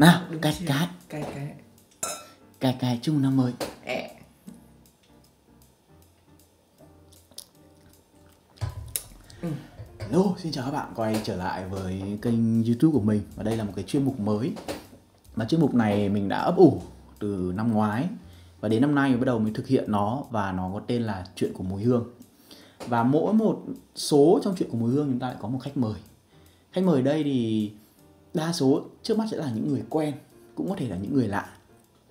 nào cạch Cạch cạch cạch cạch chúc mừng năm mới. Ẹ. Hello, xin chào các bạn quay trở lại với kênh YouTube của mình. Và đây là một cái chuyên mục mới. Và chuyên mục này mình đã ấp ủ từ năm ngoái. Và đến năm nay mới bắt đầu mới thực hiện nó và nó có tên là chuyện của mùi hương. Và mỗi một số trong chuyện của mùi hương chúng ta lại có một khách mời. Khách mời đây thì đa số trước mắt sẽ là những người quen, cũng có thể là những người lạ.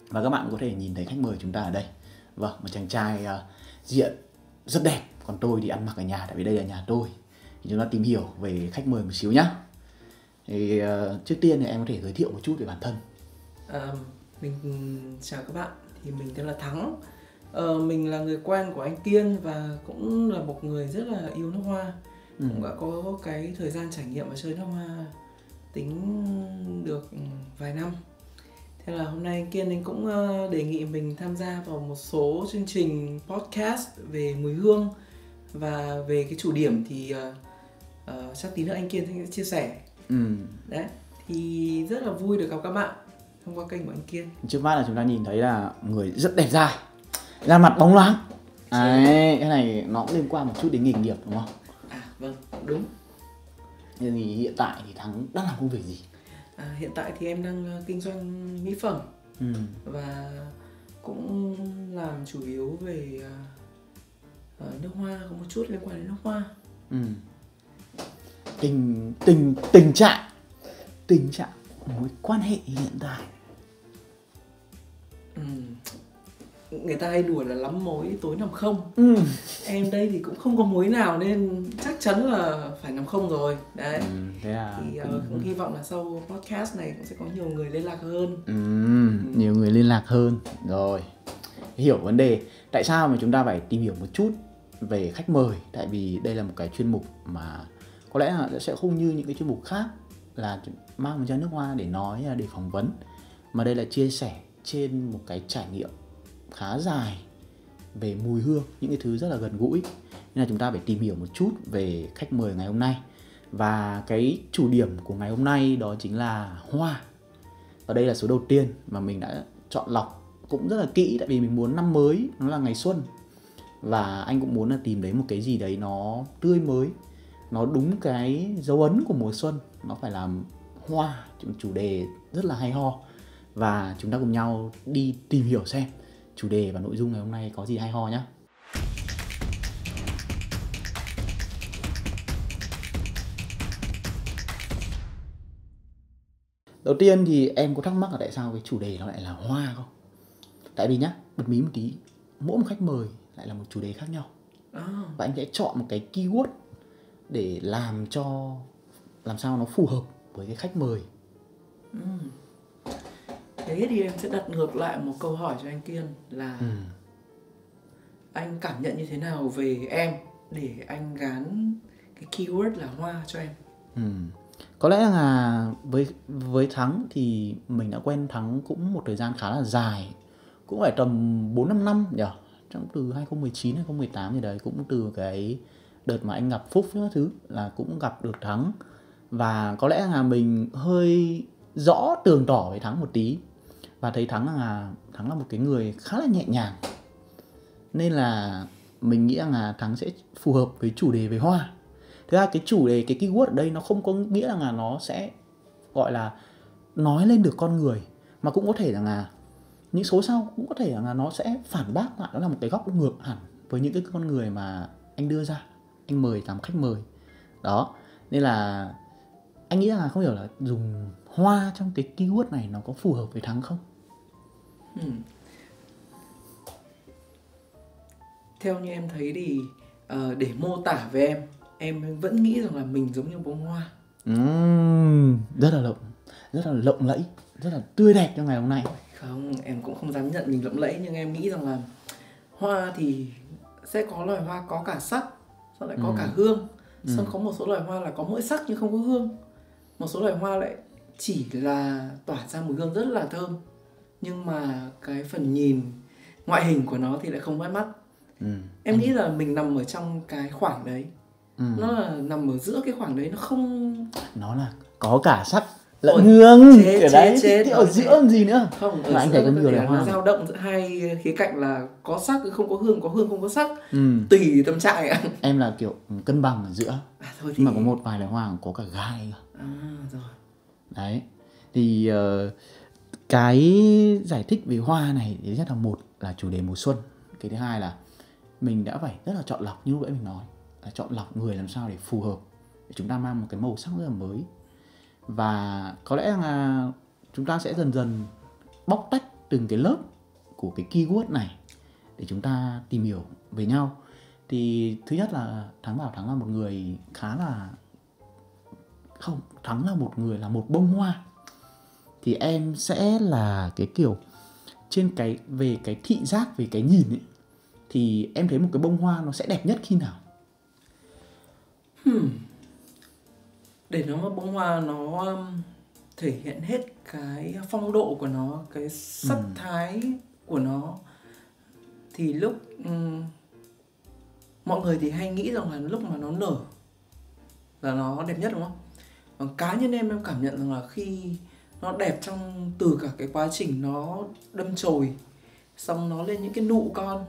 Và các bạn có thể nhìn thấy khách mời chúng ta ở đây. Vâng, một chàng trai uh, diện rất đẹp, còn tôi thì ăn mặc ở nhà tại vì đây là nhà tôi. Thì chúng ta tìm hiểu về khách mời một xíu nhá. Thì uh, trước tiên thì em có thể giới thiệu một chút về bản thân. Ờ, mình chào các bạn. Thì mình tên là Thắng. Ờ, mình là người quen của anh Kiên và cũng là một người rất là yêu nước hoa. Cũng đã có cái thời gian trải nghiệm và chơi nước hoa tính được vài năm. Thế là hôm nay anh Kiên anh cũng ờ, đề nghị mình tham gia vào một số chương trình podcast về mùi hương và về cái chủ điểm thì ờ, ờ, chắc tí nữa anh Kiên sẽ chia sẻ. Ừ. đấy thì rất là vui được gặp các bạn thông qua kênh của anh Kiên. Trước mắt là chúng ta nhìn thấy là người rất đẹp trai da mặt bóng loáng. Đấy, cái này nó cũng liên quan một chút đến nghề nghiệp đúng không? À vâng đúng Thế thì hiện tại thì thắng đang làm công việc gì? À, hiện tại thì em đang ờ, kinh doanh mỹ phẩm. Ừ. và cũng làm chủ yếu về ờ, nước hoa có một chút liên quan đến nước hoa. Ừ. tình tình tình trạng tình trạng mối quan hệ hiện tại. Ừm, người ta hay đùa là lắm mối tối nằm không. Ừ. em đây thì cũng không có mối nào nên chắc chắn là phải nằm không rồi. Đấy. Ừ. thế là thì ờ, cũng hy vọng là sau podcast này cũng sẽ có nhiều người liên lạc hơn. Ừm, nhiều người liên lạc hơn. Rồi. Hiểu vấn đề. Tại sao mà chúng ta phải tìm hiểu một chút về khách mời? Tại vì đây là một cái chuyên mục mà có lẽ là sẽ không như những cái chuyên mục khác là mang một chai nước hoa để nói để phỏng vấn. Mà đây là chia sẻ trên một cái trải nghiệm khá dài về mùi hương, những cái thứ rất là gần gũi. Nên là chúng ta phải tìm hiểu một chút về khách mời ngày hôm nay. Và cái chủ điểm của ngày hôm nay đó chính là hoa. Và đây là số đầu tiên mà mình đã chọn lọc cũng rất là kỹ, tại vì mình muốn năm mới nó là ngày xuân. Và anh cũng muốn là tìm đến một cái gì đấy nó tươi mới, nó đúng cái dấu ấn của mùa xuân. Nó phải là hoa chủ- chủ đề rất là hay ho. Và chúng ta cùng nhau đi tìm hiểu xem chủ đề và nội dung ngày hôm nay có gì hay ho nhé Đầu tiên thì em có thắc mắc là tại sao cái chủ đề nó lại là hoa không? Tại vì nhá, bật mí một tí, mỗi một khách mời lại là một chủ đề khác nhau à, và anh sẽ chọn một cái keyword để làm cho làm sao nó phù hợp với cái khách mời. Thế thì em sẽ đặt ngược lại một câu hỏi cho anh Kiên là Ừ. anh cảm nhận như thế nào về em để anh gán cái keyword là hoa cho em? Ừ. Có lẽ là với với Thắng thì mình đã quen Thắng cũng một thời gian khá là dài. Cũng phải tầm 4 5 năm nhỉ? Trong từ 2019 2018 thì đấy cũng từ cái đợt mà anh gặp Phúc các thứ là cũng gặp được Thắng. Và có lẽ là mình hơi rõ tường tỏ với Thắng một tí và thấy Thắng là Thắng là một cái người khá là nhẹ nhàng. Nên là mình nghĩ rằng là Thắng sẽ phù hợp với chủ đề về hoa. Thứ hai cái chủ đề, cái keyword ở đây nó không có nghĩa rằng là nó sẽ gọi là nói lên được con người mà cũng có thể rằng là những số sau cũng có thể rằng là nó sẽ phản bác lại nó là một cái góc ngược hẳn với những cái con người mà anh đưa ra. Anh mời làm khách mời. Đó. Nên là anh nghĩ rằng là không hiểu là dùng hoa trong cái keyword này nó có phù hợp với thắng không? Theo như em thấy thì ờ, để mô tả về em em vẫn nghĩ rằng là mình giống như bông hoa. Ừm, rất là lộng rất là lộng lẫy rất là tươi đẹp cho ngày hôm nay. Không em cũng không dám nhận mình lộng lẫy nhưng em nghĩ rằng là hoa thì sẽ có loài hoa có cả sắc xong lại có cả hương. Xong có một số loài hoa là có mỗi sắc nhưng không có hương. Một số loài hoa lại chỉ là tỏa ra mùi hương rất là thơm nhưng mà cái phần nhìn ngoại hình của nó thì lại không bắt mắt. Ừ. em nghĩ là mình nằm ở trong cái khoảng đấy. Ừ. nó là nằm ở giữa cái khoảng đấy nó không nó là có cả sắc lẫn Ôi, hương chết, ở đấy. chết, thì ở giữa thế. gì nữa? Không ở Mà anh giữa thấy có nhiều là hoa dao động giữa hai khía cạnh là có sắc không có hương có hương không có sắc. Ừ. tùy tâm trạng ạ. Em là kiểu cân bằng ở giữa. À, thôi thì nhưng mà có một vài loài hoa có cả gai à, rồi. Đấy. Thì ờ, cái giải thích về hoa này thì rất là một là chủ đề mùa xuân. Cái thứ hai là mình đã phải rất là chọn lọc, như lúc nãy mình nói, là chọn lọc người làm sao để phù hợp, để chúng ta mang một cái màu sắc rất là mới. Và có lẽ là chúng ta sẽ dần dần bóc tách từng cái lớp của cái keyword này để chúng ta tìm hiểu về nhau. Thì thứ nhất là thắng bảo thắng là một người khá là không, thắng là một người là một bông hoa thì em sẽ là cái kiểu trên cái về cái thị giác về cái nhìn ấy thì em thấy một cái bông hoa nó sẽ đẹp nhất khi nào? Để nó mà bông hoa nó um, thể hiện hết cái phong độ của nó cái sắc thái của nó thì lúc um, mọi người thì hay nghĩ rằng là lúc mà nó nở là nó đẹp nhất đúng không? Còn cá nhân em em cảm nhận rằng là khi nó đẹp trong từ cả cái quá trình nó đâm chồi xong nó lên những cái nụ con.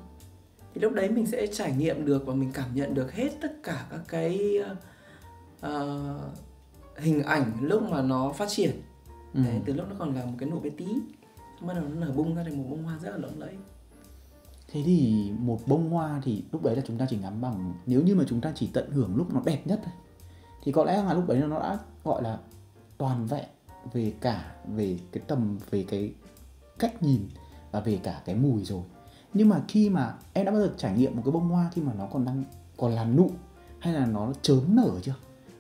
Thì lúc đấy mình sẽ trải nghiệm được và mình cảm nhận được hết tất cả các cái uh, hình ảnh lúc mà nó phát triển. Ừ. đấy, từ lúc nó còn là một cái nụ bé tí bắt đầu nó nở bung ra thành một bông hoa rất là lộng lẫy. Thế thì một bông hoa thì lúc đấy là chúng ta chỉ ngắm bằng nếu như mà chúng ta chỉ tận hưởng lúc nó đẹp nhất thôi thì có lẽ là lúc đấy nó đã gọi là toàn vẹn về cả về cái tầm về cái cách nhìn và về cả cái mùi rồi. Nhưng mà khi mà em đã bao giờ trải nghiệm một cái bông hoa khi mà nó còn đang còn là nụ hay là nó chớm nở chưa?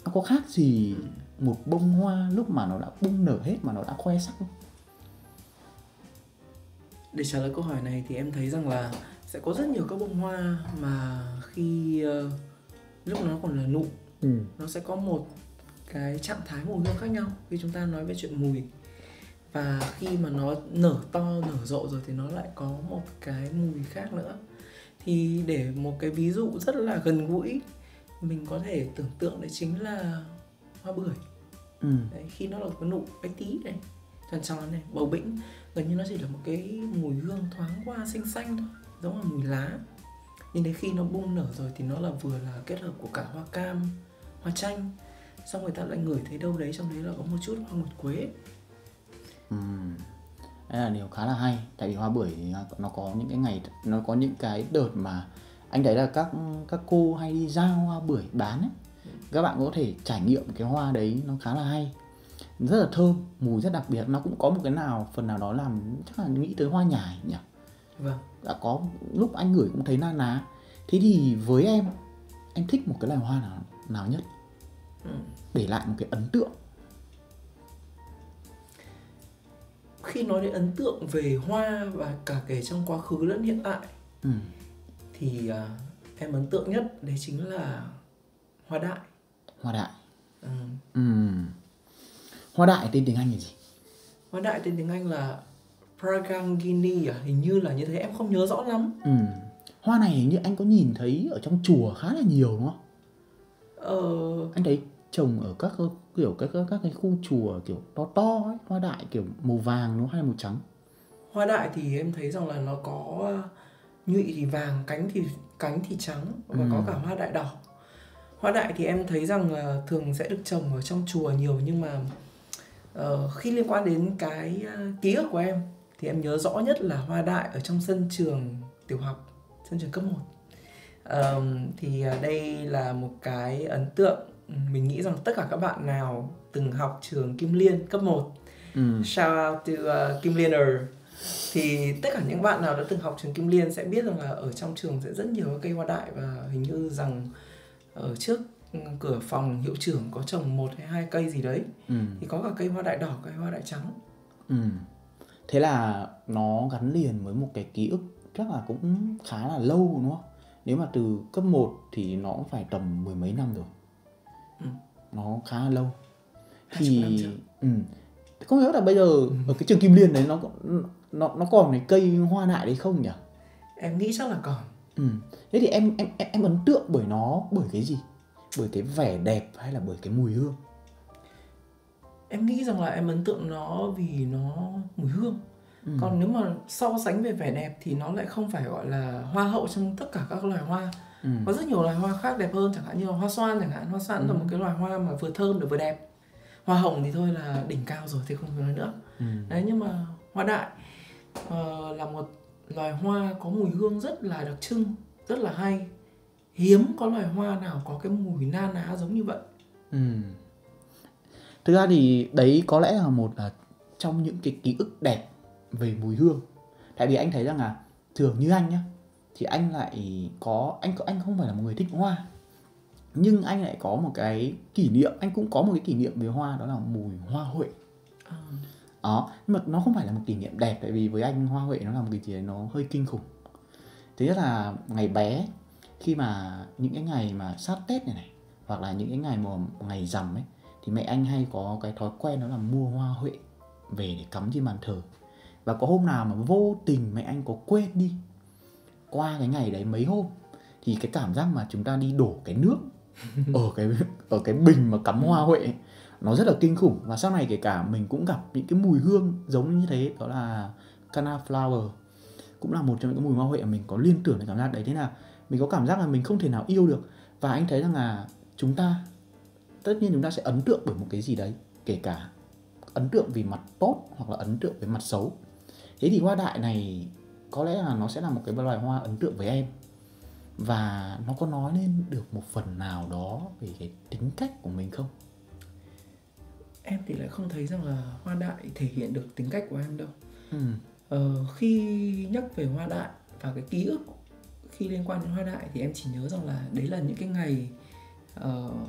Nó có khác gì một bông hoa lúc mà nó đã bung nở hết mà nó đã khoe sắc không? Để trả lời câu hỏi này thì em thấy rằng là sẽ có rất nhiều các bông hoa mà khi ờ, lúc nó còn là nụ ừ. nó sẽ có một cái trạng thái mùi hương khác nhau khi chúng ta nói về chuyện mùi. Và khi mà nó nở to nở rộ rồi thì nó lại có một cái mùi khác nữa. Thì để một cái ví dụ rất là gần gũi mình có thể tưởng tượng đấy chính là hoa bưởi. Ừ. đấy, khi nó là cái nụ bé tí này tròn tròn này bầu bĩnh gần như nó chỉ là một cái mùi hương thoáng qua xanh xanh thôi giống là mùi lá. Nhưng đến khi nó bung nở rồi thì nó là vừa là kết hợp của cả hoa cam hoa chanh xong người ta lại ngửi thấy đâu đấy trong đấy là có một chút hoa nguyệt quế. Ừm. Đấy là điều khá là hay tại vì hoa bưởi nó- có những cái ngày nó có những cái đợt mà anh thấy là các các cô hay đi giao hoa bưởi bán ấy. Các bạn có thể trải nghiệm cái hoa đấy nó khá là hay. Rất là thơm mùi rất đặc biệt. Nó cũng có một cái nào phần nào đó làm chắc là nghĩ tới hoa nhài nhỉ? Vâng. Đã có lúc anh gửi cũng thấy na ná. Thế thì với em em thích một cái loài hoa nào nào nhất? Ừ. để lại một cái ấn tượng khi nói đến ấn tượng về hoa và cả kể trong quá khứ lẫn hiện tại ừ. thì à, em ấn tượng nhất đấy chính là hoa đại hoa đại ừ. Ừm. hoa đại tên tiếng anh là gì hoa đại tên tiếng anh là Pragangini à hình như là như thế em không nhớ rõ lắm Ừ. Hoa này hình như anh có nhìn thấy ở trong chùa khá là nhiều đúng không? Ờ, Anh thấy trồng ở các kiểu các các, các cái khu chùa kiểu to to ấy, hoa đại kiểu màu vàng không? hay màu trắng? hoa đại thì em thấy rằng là nó có à, nhụy thì vàng cánh thì cánh thì trắng và có cả hoa đại đỏ hoa đại thì em thấy rằng là thường sẽ được trồng ở trong chùa nhiều nhưng mà ờ, khi liên quan đến cái à, ký ức của em thì em nhớ rõ nhất là hoa đại ở trong sân trường tiểu học sân trường cấp 1 thì à, đây là một cái ấn tượng mình nghĩ rằng tất cả các bạn nào từng học trường Kim Liên cấp 1 Ừ. shout out to uh, Kim Liên thì tất cả những bạn nào đã từng học trường Kim Liên sẽ biết rằng là ở trong trường sẽ rất nhiều cây hoa đại và hình như rằng ở trước ừ, cửa phòng hiệu trưởng có trồng một hay hai cây gì đấy Ừ. thì có cả cây hoa đại đỏ cây hoa đại trắng Ừ. Thế là nó gắn liền với một cái ký ức chắc là cũng khá là lâu đúng không? Nếu mà từ cấp 1 thì nó cũng phải tầm mười mấy năm rồi. Ừ. Nó khá lâu. 20 năm Thì ừ. Không nhớ là bây giờ ở cái trường Kim Liên đấy nó nó nó còn cái cây hoa đại đấy không nhỉ? em nghĩ chắc là còn Ừ. Thế thì em em em em ấn tượng bởi nó bởi cái gì? Bởi cái vẻ đẹp hay là bởi cái mùi hương? em nghĩ rằng là em ấn tượng nó vì nó mùi hương ừ. còn nếu mà so sánh về vẻ đẹp thì nó lại không phải gọi là hoa hậu trong tất cả các loài hoa ừ. có rất nhiều loài hoa khác đẹp hơn chẳng hạn như là hoa xoan chẳng hạn hoa xoan ừ. là một cái loài hoa mà vừa thơm được vừa đẹp hoa hồng thì thôi là đỉnh cao rồi thì không nói nữa ừ. đấy nhưng mà hoa đại uh, là một loài hoa có mùi hương rất là đặc trưng rất là hay hiếm có loài hoa nào có cái mùi na ná giống như vậy ừ. thực ra thì đấy có lẽ là một là trong những cái ký ức đẹp về mùi hương. Tại vì anh thấy rằng là thường như anh nhá thì anh lại có anh có anh không phải là một người thích hoa. Nhưng anh lại có một cái kỷ niệm anh cũng có một cái kỷ niệm về hoa đó là mùi hoa huệ. À. đó nhưng mà nó không phải là một kỷ niệm đẹp tại vì với anh hoa huệ nó là một cái gì đấy nó hơi kinh khủng. Thế là ngày bé khi mà những cái ngày mà sát tết này này hoặc là những cái ngày mà ngày rằm ấy thì mẹ anh hay có cái thói quen đó là mua hoa huệ về để cắm trên bàn thờ và có hôm nào mà vô tình mẹ anh có quên đi qua cái ngày đấy mấy hôm thì cái cảm giác mà chúng ta đi đổ cái nước ở cái ở cái bình mà cắm hoa huệ nó rất là kinh khủng. Và sau này kể cả mình cũng gặp những cái mùi hương giống như thế đó là cana flower cũng là một trong những cái mùi hoa huệ mà mình có liên tưởng đến cảm giác đấy. Thế là mình có cảm giác là mình không thể nào yêu được. Và anh thấy rằng là chúng ta tất nhiên chúng ta sẽ ấn tượng bởi một cái gì đấy kể cả ấn tượng vì mặt tốt hoặc là ấn tượng với mặt xấu thế thì hoa đại này có lẽ là nó sẽ là một cái loài hoa ấn tượng với em. Và nó có nói lên được một phần nào đó về cái tính cách của mình không? Em thì lại không thấy rằng là hoa đại thể hiện được tính cách của em đâu. Ừ. ờ, khi nhắc về hoa đại và cái ký ức khi liên quan đến hoa đại thì em chỉ nhớ rằng là đấy là những cái ngày uh,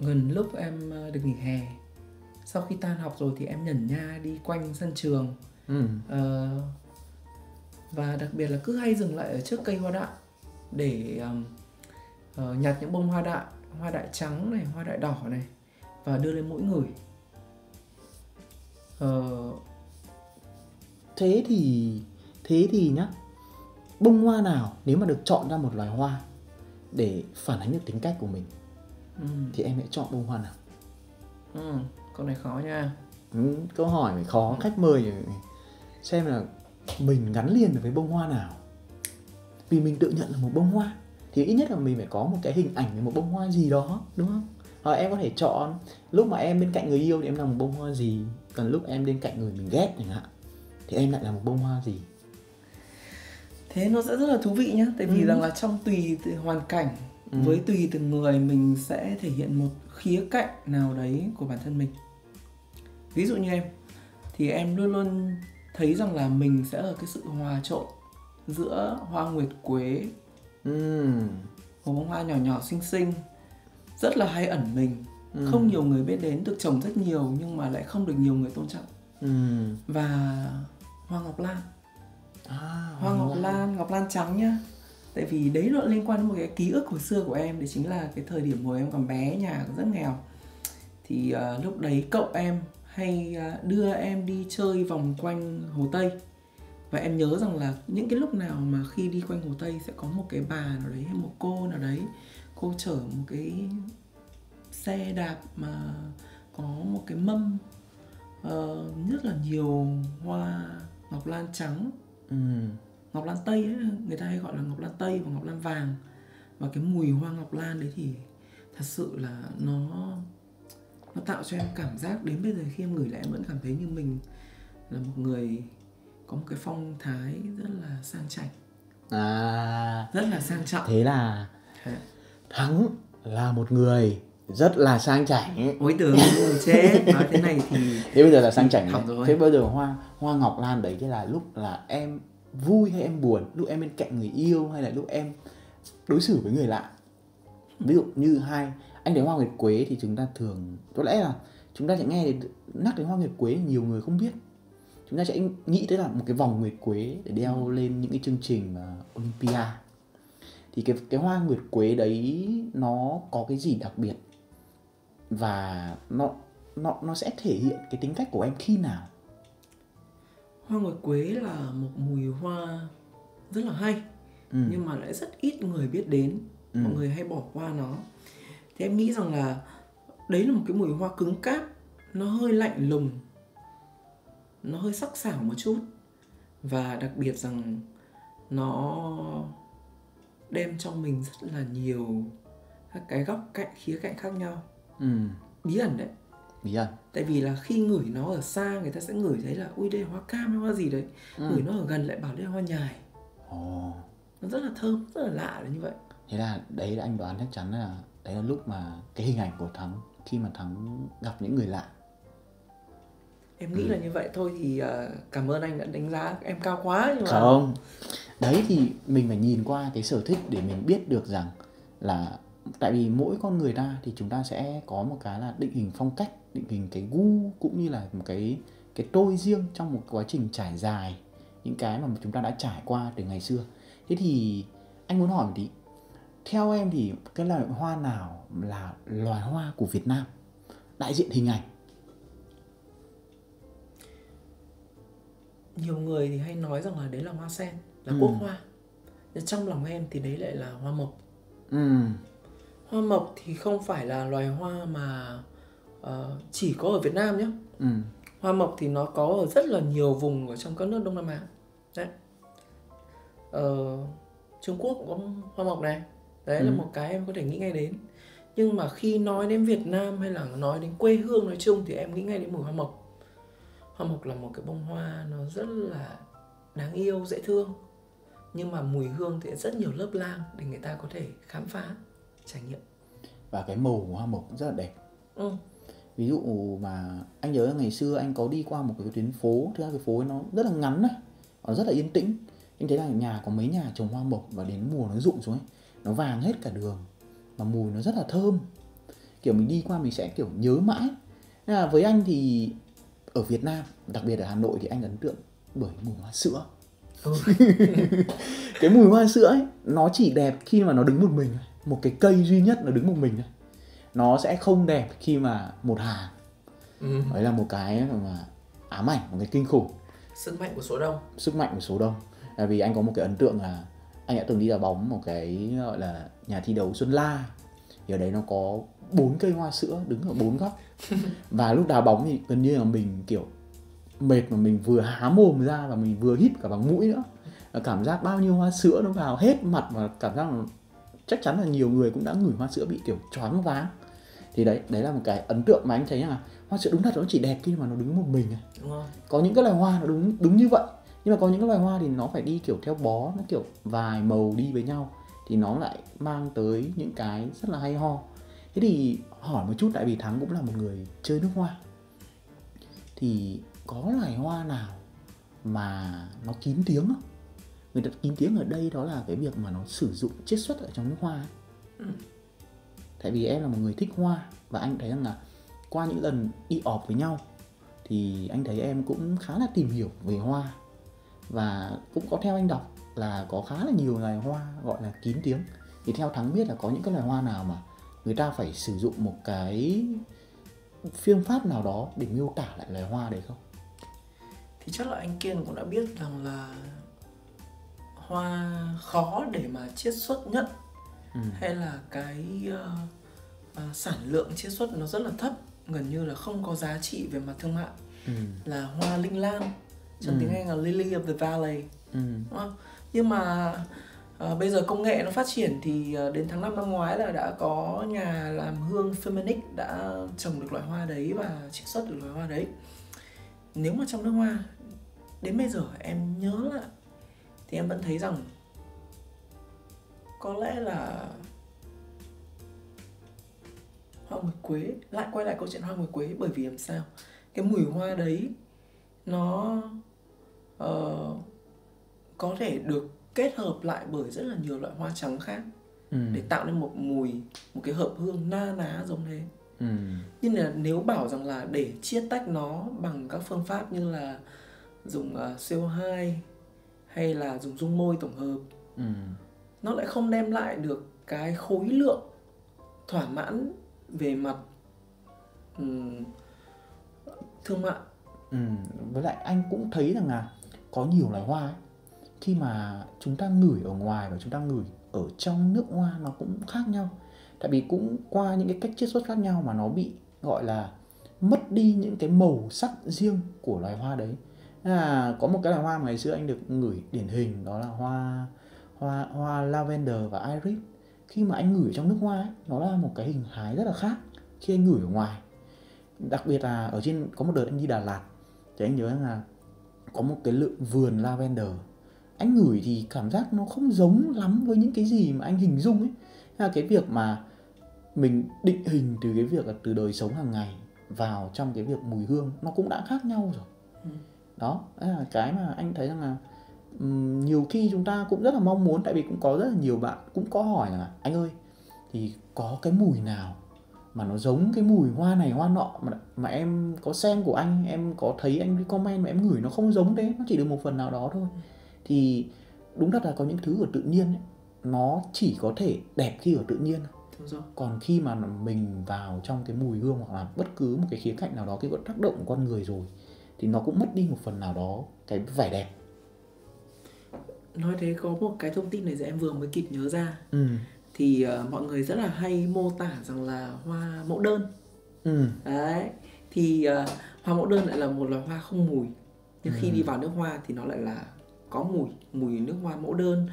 gần lúc em ờ, được nghỉ hè sau khi tan học rồi thì em nhẩn nha đi quanh sân trường ừ. uh, và đặc biệt là cứ hay dừng lại ở trước cây hoa đại để um, uh, nhặt những bông hoa đại hoa đại trắng này hoa đại đỏ này và đưa lên mỗi người uh, thế thì thế thì nhá bông hoa nào nếu mà được chọn ra một loài hoa để phản ánh được tính cách của mình ừ. thì em sẽ chọn bông hoa nào ừ, câu này khó nha. Ừ, câu hỏi phải khó. Khách mời xem là mình gắn liền với bông hoa nào? Vì mình tự nhận là một bông hoa thì ít nhất là mình phải có một cái hình ảnh về một bông hoa gì đó đúng không? Hoặc em có thể chọn lúc mà em bên cạnh người yêu thì em là một bông hoa gì? Còn lúc em bên cạnh người mình ghét chẳng hạn thì em lại là một bông hoa gì? Thế nó sẽ rất là thú vị nhá tại vì ừ. rằng là trong tùy hoàn cảnh ừ. với tùy từng người mình sẽ thể hiện một khía cạnh nào đấy của bản thân mình ví dụ như em thì em luôn luôn thấy rằng là mình sẽ ở cái sự hòa trộn giữa hoa nguyệt quế ừ. một bông hoa nhỏ nhỏ xinh xinh rất là hay ẩn mình ừ. không nhiều người biết đến được trồng rất nhiều nhưng mà lại không được nhiều người tôn trọng ừ. và hoa ngọc lan à, hoa ngọc lan. lan ngọc lan trắng nhá tại vì đấy nó liên quan đến một cái ký ức hồi xưa của em đấy chính là cái thời điểm hồi em còn bé nhà rất nghèo. Thì uh, lúc đấy cậu em hay uh, đưa em đi chơi vòng quanh hồ tây. Và em nhớ rằng là những cái lúc nào mà khi đi quanh hồ tây sẽ có một cái bà nào đấy hay một cô nào đấy cô chở một cái xe đạp mà có một cái mâm uh, rất là nhiều hoa ngọc lan trắng. Ừ ngọc lan tây ấy, người ta hay gọi là ngọc lan tây và ngọc lan vàng. Và cái mùi hoa ngọc lan đấy thì thật sự là nó nó tạo cho em cảm giác đến bây giờ khi em ngửi lại em vẫn cảm thấy như mình là một người có một cái phong thái rất là sang chảnh. À. Rất là sang trọng. Thế là thắng là một người rất là sang chảnh ôi tưởng chết. Nói thế này thì thế bây giờ là sang chảnh thế bây giờ hoa hoa ngọc lan đấy cái là lúc là em vui hay em buồn? Lúc em bên cạnh người yêu hay là lúc em đối xử với người lạ? Ví dụ như hai anh đến hoa nguyệt quế thì chúng ta thường có lẽ là chúng ta sẽ nghe nhắc đến hoa nguyệt quế nhiều người không biết. Chúng ta sẽ nghĩ tới là một cái vòng nguyệt quế để đeo lên những cái chương trình uh, Olympia. Thì cái cái hoa nguyệt quế đấy nó có cái gì đặc biệt? Và nó nó nó sẽ thể hiện cái tính cách của em khi nào hoa nguyệt quế là một mùi hoa rất là hay ừ. nhưng mà lại rất ít người biết đến ừ. mọi người hay bỏ qua nó thì em nghĩ rằng là đấy là một cái mùi hoa cứng cáp nó hơi lạnh lùng nó hơi sắc sảo một chút và đặc biệt rằng nó đem trong mình rất là nhiều các cái góc cạnh khía cạnh khác nhau ừ. bí ẩn đấy bí ẩn tại vì là khi ngửi nó ở xa người ta sẽ ngửi thấy là ui đây hoa cam hay hoa gì đấy. Ừ. ngửi nó ở gần lại bảo đây hoa nhài. Ồ. Nó rất là thơm rất là lạ là như vậy. Thế là đấy là anh đoán chắc chắn là đấy là lúc mà cái hình ảnh của thắng khi mà thắng gặp những người lạ. Em Ừ. nghĩ là như vậy thôi thì ờ, cảm ơn anh đã đánh giá em cao quá nhưng mà không. Đấy thì mình phải nhìn qua cái sở thích để mình biết được rằng là tại vì mỗi con người ta thì chúng ta sẽ có một cái là định hình phong cách định hình cái gu cũng như là một cái cái tôi riêng trong một quá trình trải dài những cái mà chúng ta đã trải qua từ ngày xưa. Thế thì anh muốn hỏi một tí. Theo em thì cái loài hoa nào là loài hoa của Việt Nam? Đại diện hình ảnh. Nhiều người thì hay nói rằng là đấy là hoa sen là Ừ. quốc hoa. Nhưng trong lòng em thì đấy lại là hoa mộc. Ừ hoa mộc thì không phải là loài hoa mà ờ, chỉ có ở Việt Nam nhé. Ừ. Hoa mộc thì nó có ở rất là nhiều vùng ở trong các nước Đông Nam Á. Đấy. Ờ, Trung Quốc cũng có hoa mộc này. Đấy là Ừ. một cái em có thể nghĩ ngay đến. Nhưng mà khi nói đến Việt Nam hay là nói đến quê hương nói chung thì em nghĩ ngay đến mùi hoa mộc. Hoa mộc là một cái bông hoa nó rất là đáng yêu dễ thương. Nhưng mà mùi hương thì rất nhiều lớp lang để người ta có thể khám phá trải nghiệm và cái màu của hoa mộc cũng rất là đẹp ừ. ví dụ mà anh nhớ ngày xưa anh có đi qua một cái tuyến phố thứ hai cái phố ấy nó rất là ngắn đấy nó rất là yên tĩnh anh thấy là nhà có mấy nhà trồng hoa mộc và đến mùa nó rụng xuống ấy nó vàng hết cả đường mà mùi nó rất là thơm kiểu mình đi qua mình sẽ kiểu nhớ mãi Nên là với anh thì ở Việt Nam đặc biệt ở Hà Nội thì anh ấn tượng bởi mùi hoa sữa Ừ. cái mùi hoa sữa ấy nó chỉ đẹp khi mà nó đứng một mình thôi. Một cái cây duy nhất nó đứng một mình thôi nó sẽ không đẹp khi mà một hàng. Ừ. đấy là một cái mà ám ảnh một cái kinh khủng. Sức mạnh của số đông. Sức mạnh của số đông. Là vì anh có một cái ấn tượng là anh đã từng đi đá bóng một cái gọi là nhà thi đấu Xuân La. Thì ở đấy nó có bốn cây hoa sữa đứng ở bốn góc. Và lúc đá bóng thì gần như là mình kiểu mệt mà mình vừa há mồm ra và mình vừa hít cả bằng mũi nữa. Cảm giác bao nhiêu hoa sữa nó vào hết mặt và cảm giác là chắc chắn là nhiều người cũng đã ngửi hoa sữa bị kiểu choáng váng. Thì đấy đấy là một cái ấn tượng mà anh thấy là hoa sữa đúng thật nó chỉ đẹp khi mà nó đứng một mình này đúng không có những cái loài hoa nó đúng đúng như vậy. Nhưng mà có những cái loài hoa thì nó phải đi kiểu theo bó nó kiểu vài màu đi với nhau. Thì nó lại mang tới những cái rất là hay ho. Thế thì hỏi một chút tại vì thắng cũng là một người chơi nước hoa. Thì có loài hoa nào mà nó kín tiếng không người ta kín tiếng ở đây đó là cái việc mà nó sử dụng chiết xuất ở trong nước hoa ấy. tại vì em là một người thích hoa và anh thấy rằng là qua những lần đi ọp với nhau thì anh thấy em cũng khá là tìm hiểu về hoa và cũng có theo anh đọc là có khá là nhiều loài hoa gọi là kín tiếng. Thì theo thắng biết là có những cái loài hoa nào mà người ta phải sử dụng một cái phương pháp nào đó để miêu tả lại loài hoa đấy không? Thì chắc là anh Kiên cũng đã biết rằng là hoa khó để mà chiết xuất nhất Ừ. hay là cái ờ, ờ, sản lượng chiết xuất nó rất là thấp gần như là không có giá trị về mặt thương mại ừ là hoa linh lan trong Ừ. tiếng Anh là lily of the valley ừ đúng không? nhưng mà ờ, bây giờ công nghệ nó phát triển thì đến tháng 5 năm ngoái là đã có nhà làm hương Feminic đã trồng được loại hoa đấy và chiết xuất được loại hoa đấy nếu mà trong nước hoa đến bây giờ em nhớ lại thì em vẫn thấy rằng có lẽ là hoa nguyệt quế lại quay lại câu chuyện hoa nguyệt quế bởi vì làm sao? Cái mùi hoa đấy nó ờ, có thể được kết hợp lại bởi rất là nhiều loại hoa trắng khác ừ. để tạo nên một mùi một cái hợp hương na ná giống thế. Ừ. Nhưng là nếu bảo rằng là để chiết tách nó bằng các phương pháp như là dùng uh, CO2 hay là dùng dung môi tổng hợp. Ừ. Nó lại không đem lại được cái khối lượng thỏa mãn về mặt ừm, thương mại. Ừ, với lại anh cũng thấy rằng là có nhiều loài hoa ấy, khi mà chúng ta ngửi ở ngoài và chúng ta ngửi ở trong nước hoa nó cũng khác nhau. tại vì cũng qua những cái cách chiết xuất khác nhau mà nó bị gọi là mất đi những cái màu sắc riêng của loài hoa đấy là có một cái loài hoa mà ngày xưa anh được ngửi điển hình đó là hoa hoa hoa lavender và iris. Khi mà anh ngửi trong nước hoa ấy, nó là một cái hình hái rất là khác khi anh ngửi ở ngoài. Đặc biệt là ở trên có một đợt anh đi Đà Lạt thì anh nhớ là có một cái lượng vườn lavender. Anh ngửi thì cảm giác nó không giống lắm với những cái gì mà anh hình dung ấy. Là cái việc mà mình định hình từ cái việc là từ đời sống hàng ngày vào trong cái việc mùi hương nó cũng đã khác nhau rồi. Ừ đó đấy là cái mà anh thấy rằng là um, nhiều khi chúng ta cũng rất là mong muốn tại vì cũng có rất là nhiều bạn cũng có hỏi là anh ơi thì có cái mùi nào mà nó giống cái mùi hoa này hoa nọ mà mà em có xem của anh em có thấy anh comment mà em ngửi nó không giống thế nó chỉ được một phần nào đó thôi. Thì đúng thật là có những thứ ở tự nhiên ấy, nó chỉ có thể đẹp khi ở tự nhiên còn khi mà mình vào trong cái mùi hương hoặc là bất cứ một cái khía cạnh nào đó cái tác động của con người rồi thì nó cũng mất đi một phần nào đó cái vẻ đẹp nói thế có một cái thông tin này em vừa mới kịp nhớ ra ừ. thì uh, mọi người rất là hay mô tả rằng là hoa mẫu đơn ừ. đấy thì uh, hoa mẫu đơn lại là một loài hoa không mùi nhưng ừ. khi đi vào nước hoa thì nó lại là có mùi mùi nước hoa mẫu đơn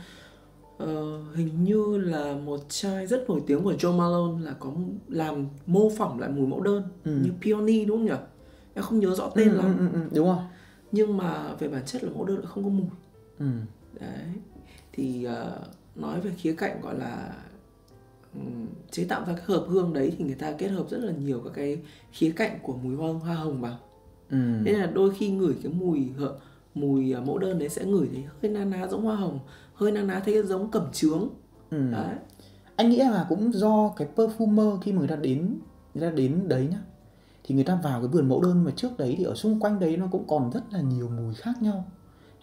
uh, hình như là một chai rất nổi tiếng của Joe Malone là có làm mô phỏng lại mùi mẫu đơn ừ. như Peony đúng không nhỉ em không nhớ rõ tên ừ, lắm. ừ, ừ, đúng không? Nhưng mà về bản chất là mẫu đơn lại không có mùi. Ừ. đấy. Thì uh, nói về khía cạnh gọi là um, chế tạo ra cái hợp hương đấy thì người ta kết hợp rất là nhiều các cái khía cạnh của mùi hoa hoa hồng vào. Ừ. nên là đôi khi ngửi cái mùi mùi à, mẫu đơn đấy sẽ ngửi thấy hơi na ná giống hoa hồng hơi na ná thấy giống cẩm trướng. Ừ. đấy. Anh nghĩ là cũng do cái perfumer khi mà người ta đến người ta đến đấy nhá thì người ta vào cái vườn mẫu đơn mà trước đấy thì ở xung quanh đấy nó cũng còn rất là nhiều mùi khác nhau.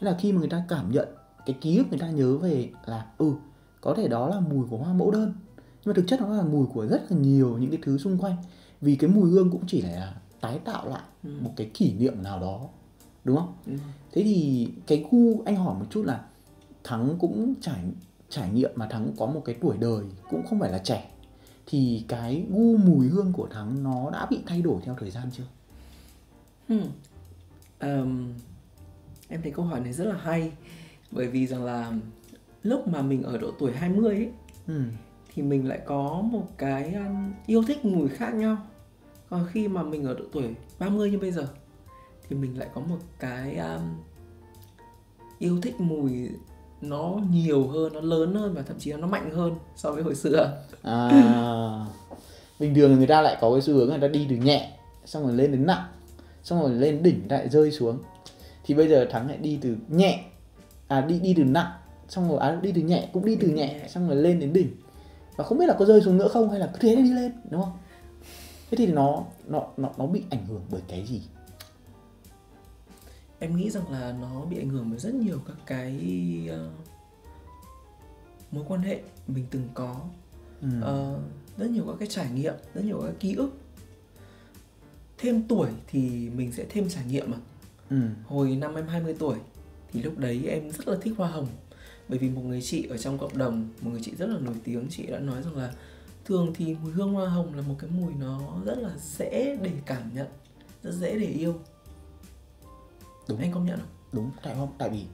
Thế là khi mà người ta cảm nhận cái ký ức người ta nhớ về là ừ có thể đó là mùi của hoa mẫu đơn. Nhưng mà thực chất nó là mùi của rất là nhiều những cái thứ xung quanh. Vì cái mùi hương cũng chỉ là tái tạo lại ừ. một cái kỷ niệm nào đó đúng không? Ừ. thế thì cái gu anh hỏi một chút là thắng cũng trải trải nghiệm mà thắng có một cái tuổi đời cũng không phải là trẻ thì cái gu mùi hương của thắng nó đã bị thay đổi theo thời gian chưa hmm. um, em thấy câu hỏi này rất là hay bởi vì rằng là lúc mà mình ở độ tuổi 20 ấy ừ. thì mình lại có một cái yêu thích mùi khác nhau còn khi mà mình ở độ tuổi 30 như bây giờ thì mình lại có một cái um, yêu thích mùi nó nhiều hơn nó lớn hơn và thậm chí là nó mạnh hơn so với hồi xưa. À bình thường người ta lại có cái xu hướng người ta đi từ nhẹ xong rồi lên đến nặng xong rồi lên đỉnh lại rơi xuống. Thì bây giờ thắng lại đi từ nhẹ à đi đi từ nặng xong rồi à, đi từ nhẹ cũng đi từ nhẹ. xong rồi lên đến đỉnh. Và không biết là có rơi xuống nữa không hay là cứ thế đi lên đúng không? Thế thì nó nó nó nó bị ảnh hưởng bởi cái gì em nghĩ rằng là nó bị ảnh hưởng bởi rất nhiều các cái uh, mối quan hệ mình từng có. Ừ. uh, rất nhiều các cái trải nghiệm rất nhiều các ký ức. Thêm tuổi thì mình sẽ thêm trải nghiệm mà ừ. hồi năm em 20 tuổi thì lúc đấy em rất là thích hoa hồng. Bởi vì một người chị ở trong cộng đồng một người chị rất là nổi tiếng chị đã nói rằng là thường thì mùi hương hoa hồng là một cái mùi nó rất là dễ để cảm nhận rất dễ để yêu đúng. Anh công nhận không? Đúng tại không tại vì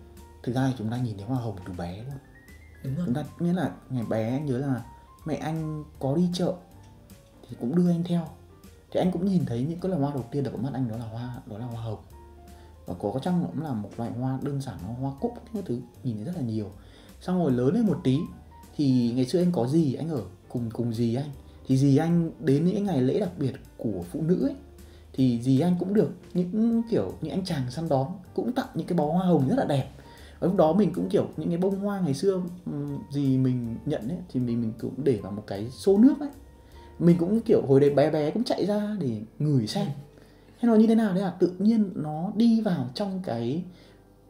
thực ra chúng ta nhìn thấy hoa hồng từ bé luôn đúng rồi. Chúng ta nghĩa là ngày bé anh nhớ là mẹ anh có đi chợ thì cũng đưa anh theo. Thì anh cũng nhìn thấy những cái loài hoa đầu tiên đập vào mắt anh đó là hoa đó là hoa hồng. Và có chăng cũng là một loại hoa đơn giản nó hoa cúc những thứ nhìn thấy rất là nhiều. Xong rồi lớn lên một tí thì ngày xưa anh có gì anh ở cùng cùng dì anh. Thì dì anh đến những ngày lễ đặc biệt của phụ nữ ấy thì gì anh cũng được những, kiểu, những anh chàng săn đón, cũng tặng những cái bó hoa hồng rất là đẹp. Và lúc đó mình cũng, kiểu, những cái bông hoa ngày xưa gì mình nhận ấy, thì mình mình cũng để vào một cái xô nước ấy. Mình cũng, kiểu, hồi đấy bé bé cũng chạy ra để ngửi xem. Hay nó như thế nào đấy à tự nhiên nó đi vào trong cái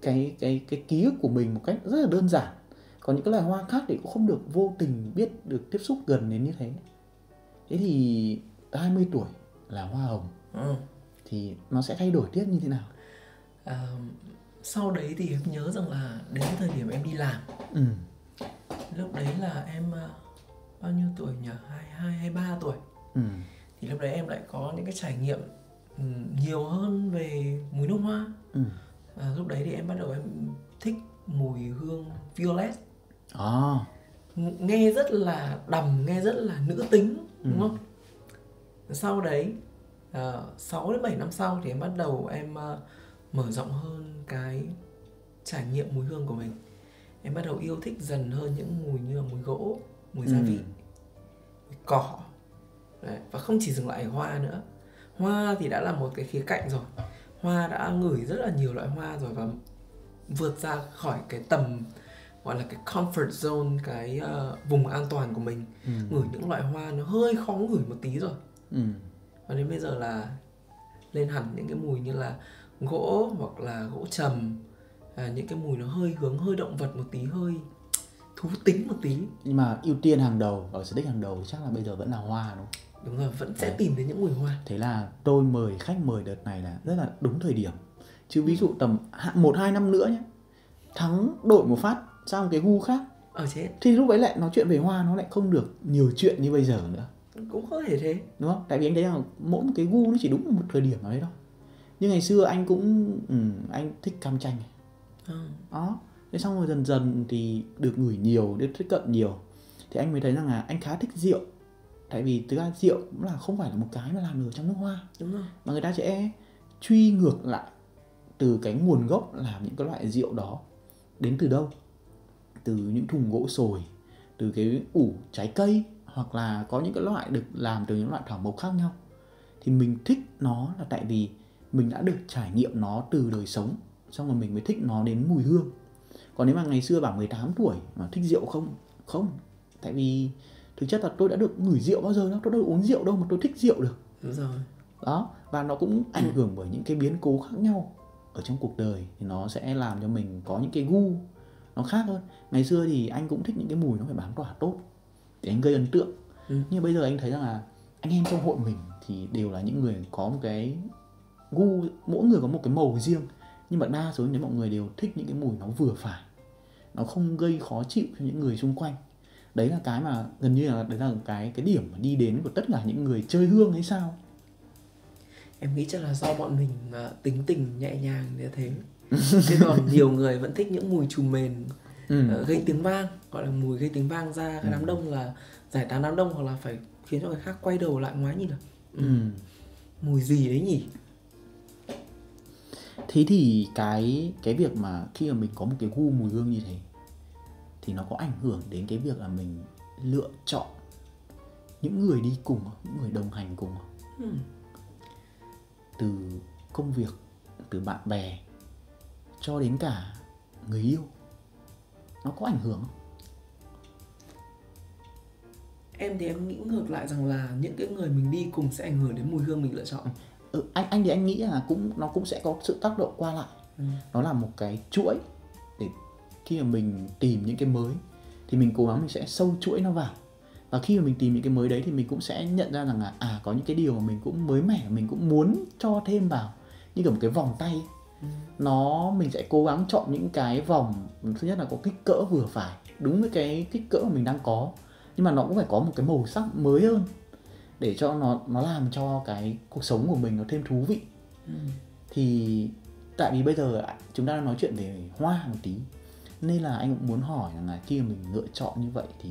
cái cái cái ký ức của mình một cách rất là đơn giản. Còn những cái loài hoa khác thì cũng không được vô tình biết được tiếp xúc gần đến như thế. Thế thì 20 tuổi là hoa hồng ừ. thì nó sẽ thay đổi tiếp như thế nào à, sau đấy thì em nhớ rằng là đến thời điểm em đi làm ừ. lúc đấy là em bao nhiêu tuổi nhỉ hai hai hai ba tuổi ừ. thì lúc đấy em lại có những cái trải nghiệm ừ, nhiều hơn về mùi nước hoa Ừ. và lúc đấy thì em bắt đầu em thích mùi hương violet À, nghe rất là đầm nghe rất là nữ tính đúng Ừ. không sau đấy uh, 6 đến 7 năm sau thì em bắt đầu em ờ, mở rộng hơn cái trải nghiệm mùi hương của mình em bắt đầu yêu thích dần hơn những mùi như là mùi gỗ mùi gia Ừ. vị mùi cỏ Đấy. và không chỉ dừng lại ở hoa nữa hoa thì đã là một cái khía cạnh rồi hoa đã ngửi rất là nhiều loại hoa rồi và vượt ra khỏi cái tầm gọi là cái comfort zone cái ờ, vùng an toàn của mình ừ. ngửi những loại hoa nó hơi khó ngửi một tí rồi Ừ. và đến bây giờ là lên hẳn những cái mùi như là gỗ hoặc là gỗ trầm à, những cái mùi nó hơi hướng hơi động vật một tí hơi thú tính một tí Nhưng mà ưu tiên hàng đầu ở sở thích hàng đầu chắc là bây giờ vẫn là hoa đúng không? đúng rồi vẫn sẽ Đấy. tìm đến những mùi hoa Thế là tôi mời khách mời đợt này là rất là đúng thời điểm. Chứ ví dụ tầm 1 2 năm nữa nhé. Thắng đổi một phát sang một cái gu khác ở chết thì lúc ấy lại nói chuyện về hoa nó lại không được nhiều chuyện như bây giờ nữa. Cũng có thể thế Đúng không? Tại vì anh thấy là mỗi một cái gu nó chỉ đúng một thời điểm nào đấy thôi. Nhưng ngày xưa anh cũng ừ, anh thích cam chanh này. ừ. đó thế xong rồi dần dần thì được ngửi nhiều được tiếp cận nhiều thì anh mới thấy rằng là anh khá thích rượu tại vì thực ra rượu cũng là không phải là một cái mà làm được ở trong nước hoa đúng rồi mà người ta sẽ truy ngược lại từ cái nguồn gốc làm những cái loại rượu đó đến từ đâu từ những thùng gỗ sồi từ cái ủ trái cây hoặc là có những cái loại được làm từ những loại thảo mộc khác nhau. Thì mình thích nó là tại vì mình đã được trải nghiệm nó từ đời sống xong rồi mình mới thích nó đến mùi hương. Còn nếu mà ngày xưa bảo 18 tuổi mà thích rượu không? Không. Tại vì thực chất là tôi đã được ngửi rượu bao giờ đâu tôi đâu uống rượu đâu mà tôi thích rượu được. Đúng rồi. Đó và nó cũng ảnh hưởng bởi những cái biến cố khác nhau ở trong cuộc đời. Thì nó sẽ làm cho mình có những cái gu nó khác hơn. Ngày xưa thì anh cũng thích những cái mùi nó phải bám tỏa tốt để anh gây ấn tượng. Ừ. nhưng bây giờ anh thấy rằng là anh em trong hội mình thì đều là những người có một cái gu mỗi người có một cái màu riêng. Nhưng mà đa số nếu mọi người đều thích những cái mùi nó vừa phải nó không gây khó chịu cho những người xung quanh. Đấy là cái mà gần như là đấy là cái cái điểm mà đi đến của tất cả những người chơi hương hay sao. Em nghĩ chắc là do bọn mình à, tính tình nhẹ nhàng như thế. Chứ còn nhiều người vẫn thích những mùi trùm mền ừ. ờ, gây tiếng vang gọi là mùi gây tiếng vang ra cái Ừ. đám đông là giải tán đám đông hoặc là phải khiến cho người khác quay đầu lại ngoái nhìn được Ừ. mùi gì đấy nhỉ Thế thì cái cái việc mà khi mà mình có một cái gu mùi hương như thế thì nó có ảnh hưởng đến cái việc là mình lựa chọn những người đi cùng những người đồng hành cùng ừ. từ công việc, từ bạn bè cho đến cả người yêu. Nó có ảnh hưởng không? em thì em nghĩ ngược lại rằng là những cái người mình đi cùng sẽ ảnh hưởng đến mùi hương mình lựa chọn Ừ, anh anh thì anh nghĩ là cũng nó cũng sẽ có sự tác động qua lại. ừ. nó là một cái chuỗi để khi mà mình tìm những cái mới thì mình cố gắng mình sẽ sâu chuỗi nó vào và khi mà mình tìm những cái mới đấy thì mình cũng sẽ nhận ra rằng là à có những cái điều mà mình cũng mới mẻ mình cũng muốn cho thêm vào như kiểu một cái vòng tay. Nó mình sẽ cố gắng chọn những cái vòng thứ nhất là có kích cỡ vừa phải đúng với cái kích cỡ mà mình đang có nhưng mà nó cũng phải có một cái màu sắc mới hơn để cho nó nó làm cho cái cuộc sống của mình nó thêm thú vị Ừ. thì tại vì bây giờ chúng ta đang nói chuyện về hoa một tí nên là anh cũng muốn hỏi rằng là khi mình lựa chọn như vậy thì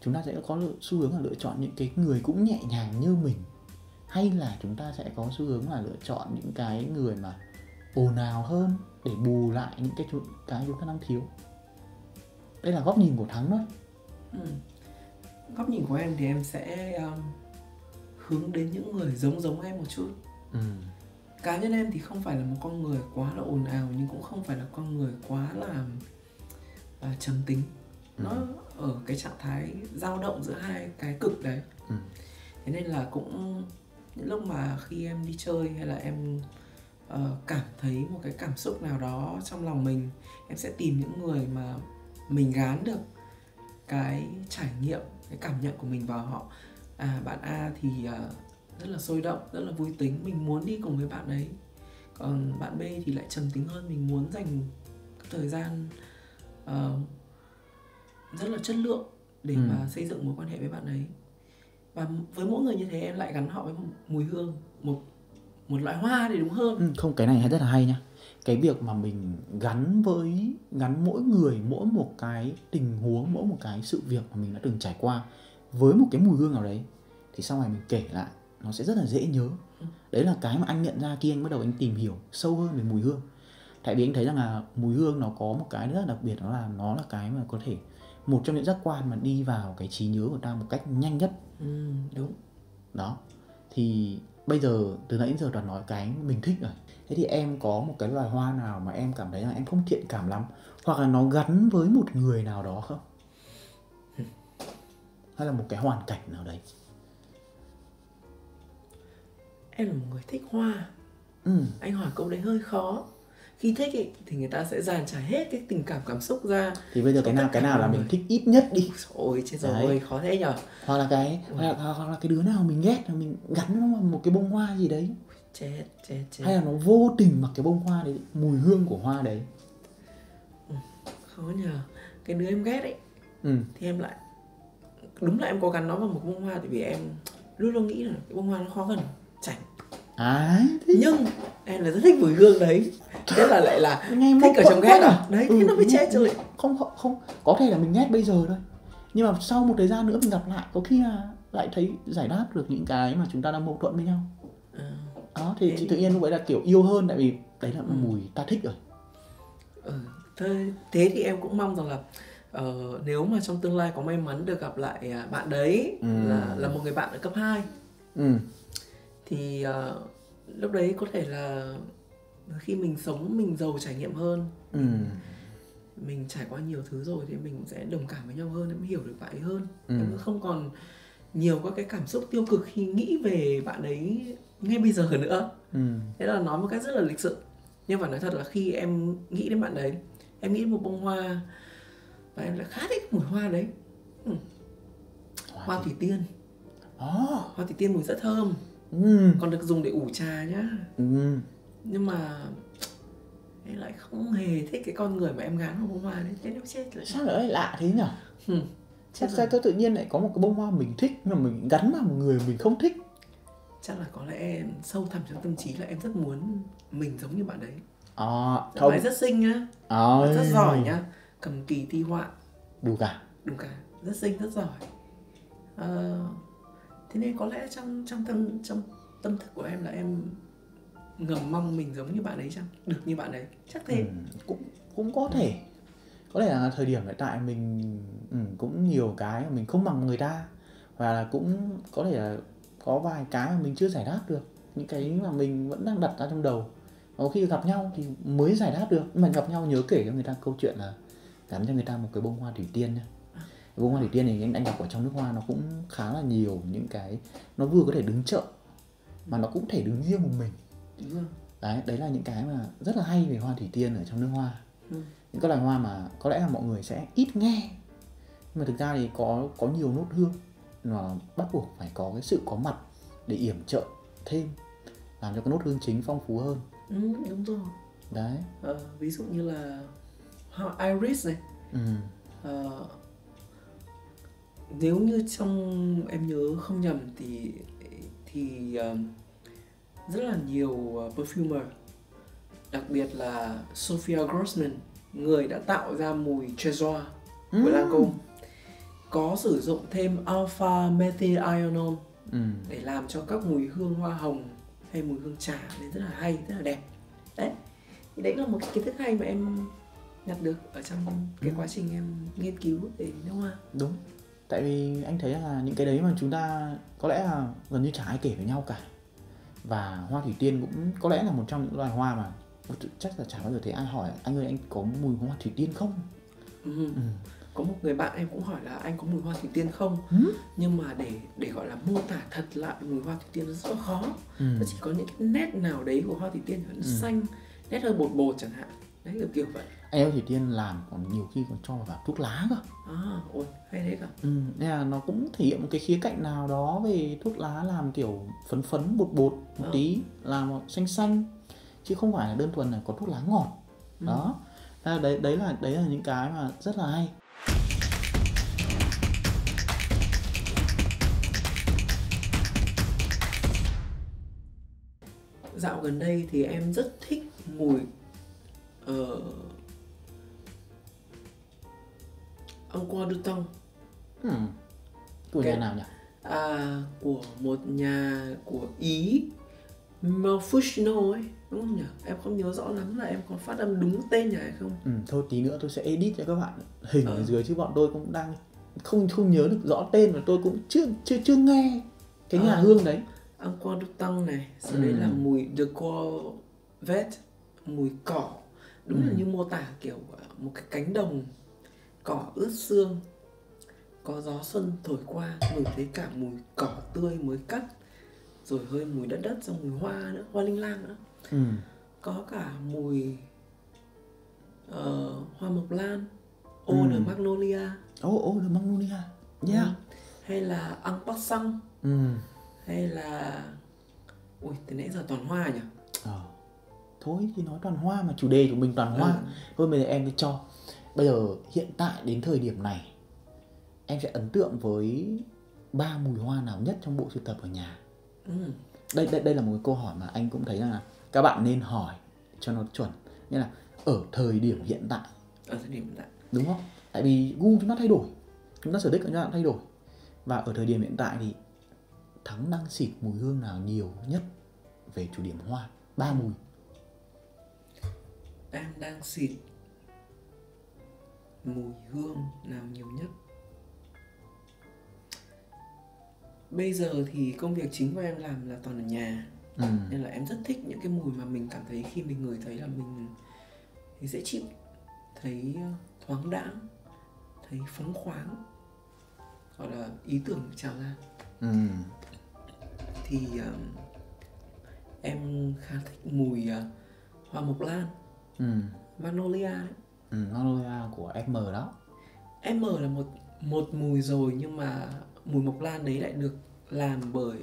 chúng ta sẽ có xu hướng là lựa chọn những cái người cũng nhẹ nhàng như mình hay là chúng ta sẽ có xu hướng là lựa chọn những cái người mà ồn ào hơn để bù lại những cái cái chúng ta đang thiếu đây là góc nhìn của thắng thôi Ừ. góc nhìn của em thì em sẽ um, hướng đến những người giống giống em một chút ừ. cá nhân em thì không phải là một con người quá là ồn ào nhưng cũng không phải là con người quá là à, trầm tính nó ở cái trạng thái dao động giữa hai cái cực đấy Ừ. thế nên là cũng những lúc mà khi em đi chơi hay là em ờ, cảm thấy một cái cảm xúc nào đó trong lòng mình em sẽ tìm những người mà mình gán được cái trải nghiệm cái cảm nhận của mình vào họ. À bạn A thì ờ, rất là sôi động rất là vui tính mình muốn đi cùng với bạn ấy. Còn bạn B thì lại trầm tính hơn mình muốn dành thời gian ờ, rất là chất lượng để Ừ. mà xây dựng mối quan hệ với bạn ấy. Và với mỗi người như thế em lại gắn họ với một mùi hương một một loại hoa thì đúng hơn. Ừ, không cái này rất là hay nhá. Cái việc mà mình gắn với gắn mỗi người mỗi một cái tình huống mỗi một cái sự việc mà mình đã từng trải qua với một cái mùi hương nào đấy thì sau này mình kể lại nó sẽ rất là dễ nhớ. Đấy là cái mà anh nhận ra khi anh bắt đầu anh tìm hiểu sâu hơn về mùi hương. Tại vì anh thấy rằng là mùi hương nó có một cái rất là đặc biệt đó là nó là cái mà có thể một trong những giác quan mà đi vào cái trí nhớ của ta một cách nhanh nhất. Ừ, đúng. Đó. Thì bây giờ từ nãy đến giờ toàn nói cái mình thích rồi. Thế thì em có một cái loài hoa nào mà em cảm thấy là em không thiện cảm lắm? Hoặc là nó gắn với một người nào đó không? Hay là một cái hoàn cảnh nào đấy? Em là một người thích hoa. Ừ. Anh hỏi câu đấy hơi khó khi thích ý, thì người ta sẽ dàn trải hết cái tình cảm cảm xúc ra. Thì bây giờ cho cái nào cái nào là mình thích ít nhất đi. Ôi chết rồi Đấy. khó thế nhở. Hoặc là cái hoặc là, hoặc là cái đứa nào mình ghét là mình gắn nó vào một cái bông hoa gì đấy. Chết chết chết. Hay là nó vô tình mặc cái bông hoa đấy mùi hương của hoa đấy. Khó nhờ cái đứa em ghét ấy ừ. thì em lại đúng là em có gắn nó vào một bông hoa tại vì em luôn luôn nghĩ là cái bông hoa nó khó gần à thế nhưng em là rất thích mùi hương đấy. Thế là lại là nghe thích ở trong ghét à? đấy thế nó mới ừ, chết rồi. không không không có thể là mình ghét bây giờ thôi. Nhưng mà sau một thời gian nữa mình gặp lại có khi là lại thấy giải đáp được những cái mà chúng ta đang mâu thuẫn với nhau. À, đó thì, Thế thì thì- tự nhiên lúc ấy là kiểu yêu hơn tại vì đấy là mùi ta thích rồi. Ừ. thế, thế thì em cũng mong rằng là ờ, nếu mà trong tương lai có may mắn được gặp lại à, bạn đấy Ừ. là là một người bạn ở cấp 2 ừ thì ờ, lúc đấy có thể là khi mình sống mình giàu trải nghiệm hơn. Ừ. Mình trải qua nhiều thứ rồi thì mình sẽ đồng cảm với nhau hơn em hiểu được bạn ấy hơn. Ừ. em không còn nhiều các cái cảm xúc tiêu cực khi nghĩ về bạn ấy ngay bây giờ nữa. Ừ. Thế là nói một cách rất là lịch sự. Nhưng phải nói thật là khi em nghĩ đến bạn đấy em nghĩ đến một bông hoa và em lại khá thích mùi hoa đấy. Ừ. hoa thủy tiên. Ồ, hoa thủy tiên mùi rất thơm ừ. Còn được dùng để ủ trà nhá. Ừ. Nhưng mà em lại không hề thích cái con người mà em gán vào bông hoa đấy. Thế nó chết rồi. Sao lại lạ thế nhỉ ừ. sao, chết sao rồi tự nhiên lại có một cái bông hoa mình thích nhưng mà mình gắn vào một người mình không thích? Chắc là có lẽ em sâu thẳm trong tâm trí là em rất muốn mình giống như bạn đấy. À bạn không. ấy rất xinh nhá. À, rất giỏi nhá. Cầm kỳ thi họa. Đủ cả. Đúng cả. Rất xinh rất giỏi. Ờ, thế nên có lẽ trong trong tâm trong tâm thức của em là em ngầm mong mình giống như bạn ấy chăng? Được như bạn ấy. Chắc thế. Ừ, cũng cũng có thể. Có thể là thời điểm hiện tại mình ừ, cũng nhiều cái mà mình không bằng người ta. Và là cũng có thể là có vài cái mà mình chưa giải đáp được. Những cái mà mình vẫn đang đặt ra trong đầu. Và khi gặp nhau thì mới giải đáp được. Nhưng mà gặp nhau nhớ kể cho người ta câu chuyện là gắn cho người ta một cái bông hoa thủy tiên nhá bông hoa thủy tiên thì anh anh đọc ở trong nước hoa nó cũng khá là nhiều những cái nó vừa có thể đứng chợ mà nó cũng thể đứng riêng một mình. Không đấy đấy là những cái mà rất là hay về hoa thủy tiên ở trong nước hoa. Ừ. những cái loài hoa mà có lẽ là mọi người sẽ ít nghe nhưng mà thực ra thì có có nhiều nốt hương mà bắt buộc phải có cái sự có mặt để yểm trợ thêm làm cho cái nốt hương chính phong phú hơn. Ừ, đúng rồi. Đấy. Ờ, ví dụ như là hoa iris này. Ừ. Ờ, nếu như trong em nhớ không nhầm thì thì um, rất là nhiều uh, perfumer đặc biệt là Sophia Grossman người đã tạo ra mùi Trésor của Lancôme có sử dụng thêm alpha methionine Ừ. để làm cho các mùi hương hoa hồng hay mùi hương trà nên rất là hay rất là đẹp. Đấy thì đấy là một cái kiến thức hay mà em nhặt được ở trong cái quá trình em nghiên cứu về nước hoa. Đúng tại vì anh thấy là những cái đấy mà chúng ta có lẽ là gần như chả ai kể với nhau cả. Và hoa thủy tiên cũng có lẽ là một trong những loài hoa mà chắc là chả bao giờ thấy ai hỏi. Anh ơi anh có mùi hoa thủy tiên không? Ừ. có một người bạn em cũng hỏi là anh có mùi hoa thủy tiên không? Ừ. nhưng mà để để gọi là mô tả thật lại mùi hoa thủy tiên rất là khó. Ừ. nó chỉ có những cái nét nào đấy của hoa thủy tiên nó xanh nét hơi bột bột chẳng hạn. Đấy kiểu kiểu vậy eo thì tiên làm còn nhiều khi còn cho vào thuốc lá cơ. À ôi hay đấy cả ừ nên là nó cũng thể hiện một cái khía cạnh nào đó về thuốc lá làm kiểu phấn phấn bột bột một à. tí làm xanh xanh chứ không phải là đơn thuần là có thuốc lá ngọt. Ừ. Đó. À, đấy đấy là đấy là những cái mà rất là hay. Dạo gần đây thì em rất thích mùi uh, ông qua du tông ừ. của Cái- nhà nào nhỉ à, của một nhà của ý Malfushino ấy đúng không nhỉ em không nhớ rõ lắm là em có phát âm đúng tên nhà hay không ừ, thôi tí nữa tôi sẽ edit cho các bạn hình ở Ờ. dưới chứ bọn tôi cũng đang không không nhớ được rõ tên và tôi cũng chưa chưa chưa nghe cái nhà Ờ. hương đấy Ăn qua đúc tăng này Sau Ừ. đấy là mùi de vet Mùi cỏ Đúng là Ừ. như mô tả kiểu à, một cái cánh đồng Cỏ ướt xương Có gió xuân thổi qua Ngửi thấy cả mùi cỏ tươi mới cắt Rồi hơi mùi đất đất Xong mùi hoa nữa, hoa linh lang nữa ừ. Có cả mùi ờ, Hoa mộc lan Ô Ừ. magnolia ô ô the magnolia yeah Ừ. Hay là ăn bát xăng ừ. Hay là Ui, từ nãy giờ toàn hoa nhỉ Ờ. thôi thì nói toàn hoa mà chủ đề của mình toàn hoa Ừ. thôi bây giờ em cứ cho bây giờ hiện tại đến thời điểm này em sẽ ấn tượng với ba mùi hoa nào nhất trong bộ sưu tập ở nhà? Ừ. đây đây đây là một cái câu hỏi mà anh cũng thấy rằng là các bạn nên hỏi cho nó chuẩn. Nghĩa là ở thời điểm hiện tại. Ở thời điểm hiện tại. Đúng không? Tại vì gu chúng ta thay đổi. Chúng ta sở thích của chúng ta thay đổi. Và ở thời điểm hiện tại thì thắng đang xịt mùi hương nào nhiều nhất về chủ điểm hoa? Ba mùi. Em đang xịt mùi hương nào nhiều nhất bây giờ thì công việc chính của em làm là toàn ở nhà ừ. nên là em rất thích những cái mùi mà mình cảm thấy khi mình ngửi thấy là mình thấy dễ chịu thấy ờ, thoáng đãng thấy phóng khoáng gọi là ý tưởng trào ra Ừ. thì um, em khá thích mùi ờ, hoa mộc lan Ừ. magnolia đấy Ừ. Magnolia của FM đó M là một một mùi rồi nhưng mà mùi mộc lan đấy lại được làm bởi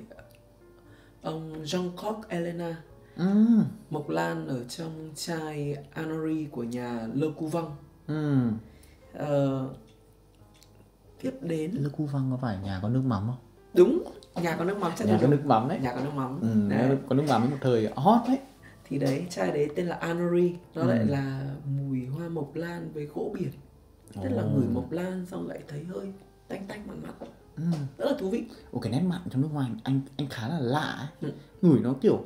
ông Jean-Claude Elena ừ. mộc lan ở trong chai Anori của nhà Le Couvent Ừ. Ờ, tiếp đến Lê Cu Văn có phải nhà có nước mắm không? đúng nhà có nước mắm chắc Nhà có nước mắm đấy nhà có nước mắm ừ. đấy. Có nước mắm một thời hot đấy thì đấy chai đấy tên là Anori nó Ừ. lại là mùi hoa mộc lan với gỗ biển tức là ngửi mộc lan xong lại thấy hơi tanh tanh mặn mặn ừ. rất là thú vị Ồ, cái nét mặn trong nước ngoài anh anh khá là lạ ấy. Ừ. Ngửi nó kiểu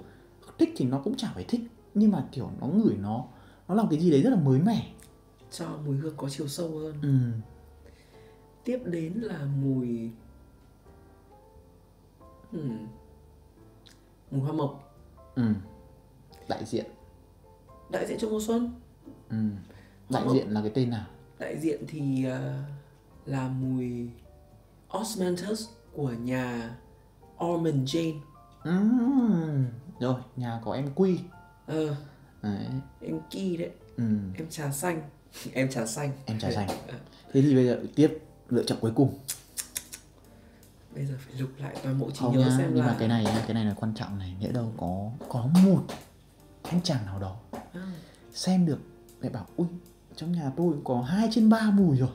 thích thì nó cũng chả phải thích nhưng mà kiểu nó ngửi nó nó làm cái gì đấy rất là mới mẻ. cho mùi hương có chiều sâu hơn Ừ. tiếp đến là mùi hmm. mùi hoa mộc Ừ. Đại diện. đại diện cho mùa xuân Ừ. Đại Họ- diện là cái tên nào? đại diện thì à, là mùi osmanthus của nhà Ormond Jane Ừ. Rồi, nhà có em Quy. ờ Đấy. em Ki đấy Ừ. em trà xanh em trà xanh Em trà xanh. Ờ, Thế thì bây giờ tiếp lựa chọn cuối cùng. bây giờ phải lục lại toàn bộ trí Không nhớ nhá, xem nhưng là mà cái này cái này là quan trọng này, nhỡ đâu có có một anh chàng nào đó À, xem được lại bảo ui trong nhà tôi có hai trên ba mùi rồi.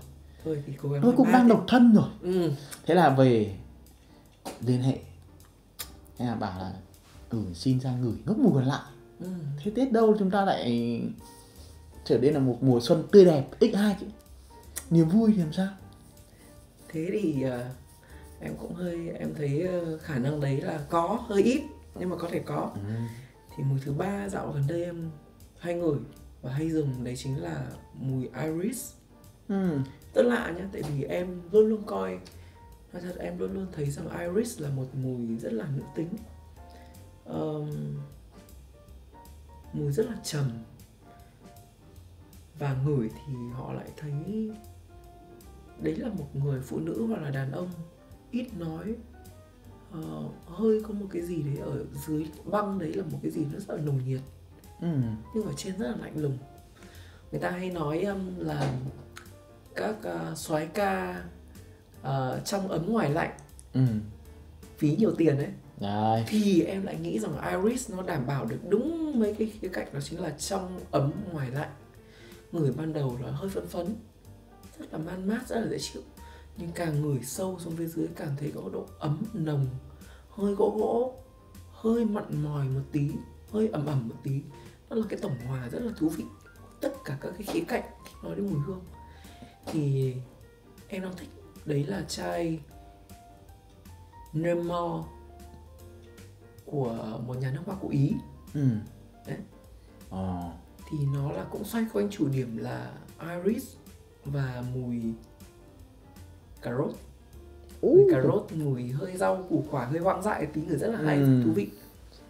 Thôi thì cố gắng tôi cũng đang độc thân rồi. Ừ. thế là về liên hệ. Thế là bảo là ừ xin ra gửi nốt mùi còn lại. Ừ. thế tết đâu chúng ta lại trở nên là một mùa xuân tươi đẹp x2 chứ. Niềm vui thì làm sao? Thế thì à, em cũng hơi em thấy ờ, khả năng đấy là có hơi ít nhưng mà có thể có. Ừ. thì mùi thứ ba dạo gần đây em hay ngửi và hay dùng đấy chính là mùi iris. Ừ. rất lạ nhá tại vì em luôn luôn coi nói thật em luôn luôn thấy rằng iris là một mùi rất là nữ tính. Ờm, mùi rất là trầm. Và ngửi thì họ lại thấy đấy là một người phụ nữ hoặc là đàn ông ít nói Ờ, hơi có một cái gì đấy ở dưới băng đấy là một cái gì nó rất là nồng nhiệt Ừ. nhưng ở trên rất là lạnh lùng người ta hay nói um, là các uh, soái ca uh, trong ấm ngoài lạnh Ừ. phí nhiều tiền đấy Đấy. thì em lại nghĩ rằng iris nó đảm bảo được đúng mấy cái khía cạnh đó chính là trong ấm ngoài lạnh người ban đầu là hơi phấn phấn rất là man mát rất là dễ chịu nhưng càng ngửi sâu xuống phía dưới càng thấy có độ ấm nồng hơi gỗ gỗ hơi mặn mòi một tí hơi ẩm ẩm một tí. Nó là cái tổng hòa rất là thú vị. Tất cả các cái khía cạnh nói đến mùi hương. Thì em đang thích đấy là chai Nemor của một nhà nước hoa của Ý. Ừ. Đấy. Ờ. Thì nó là cũng xoay quanh chủ điểm là iris và mùi cà rốt. Mùi cà rốt mùi hơi rau củ quả hơi hoang dại tí người rất là hay Ừ. thú vị.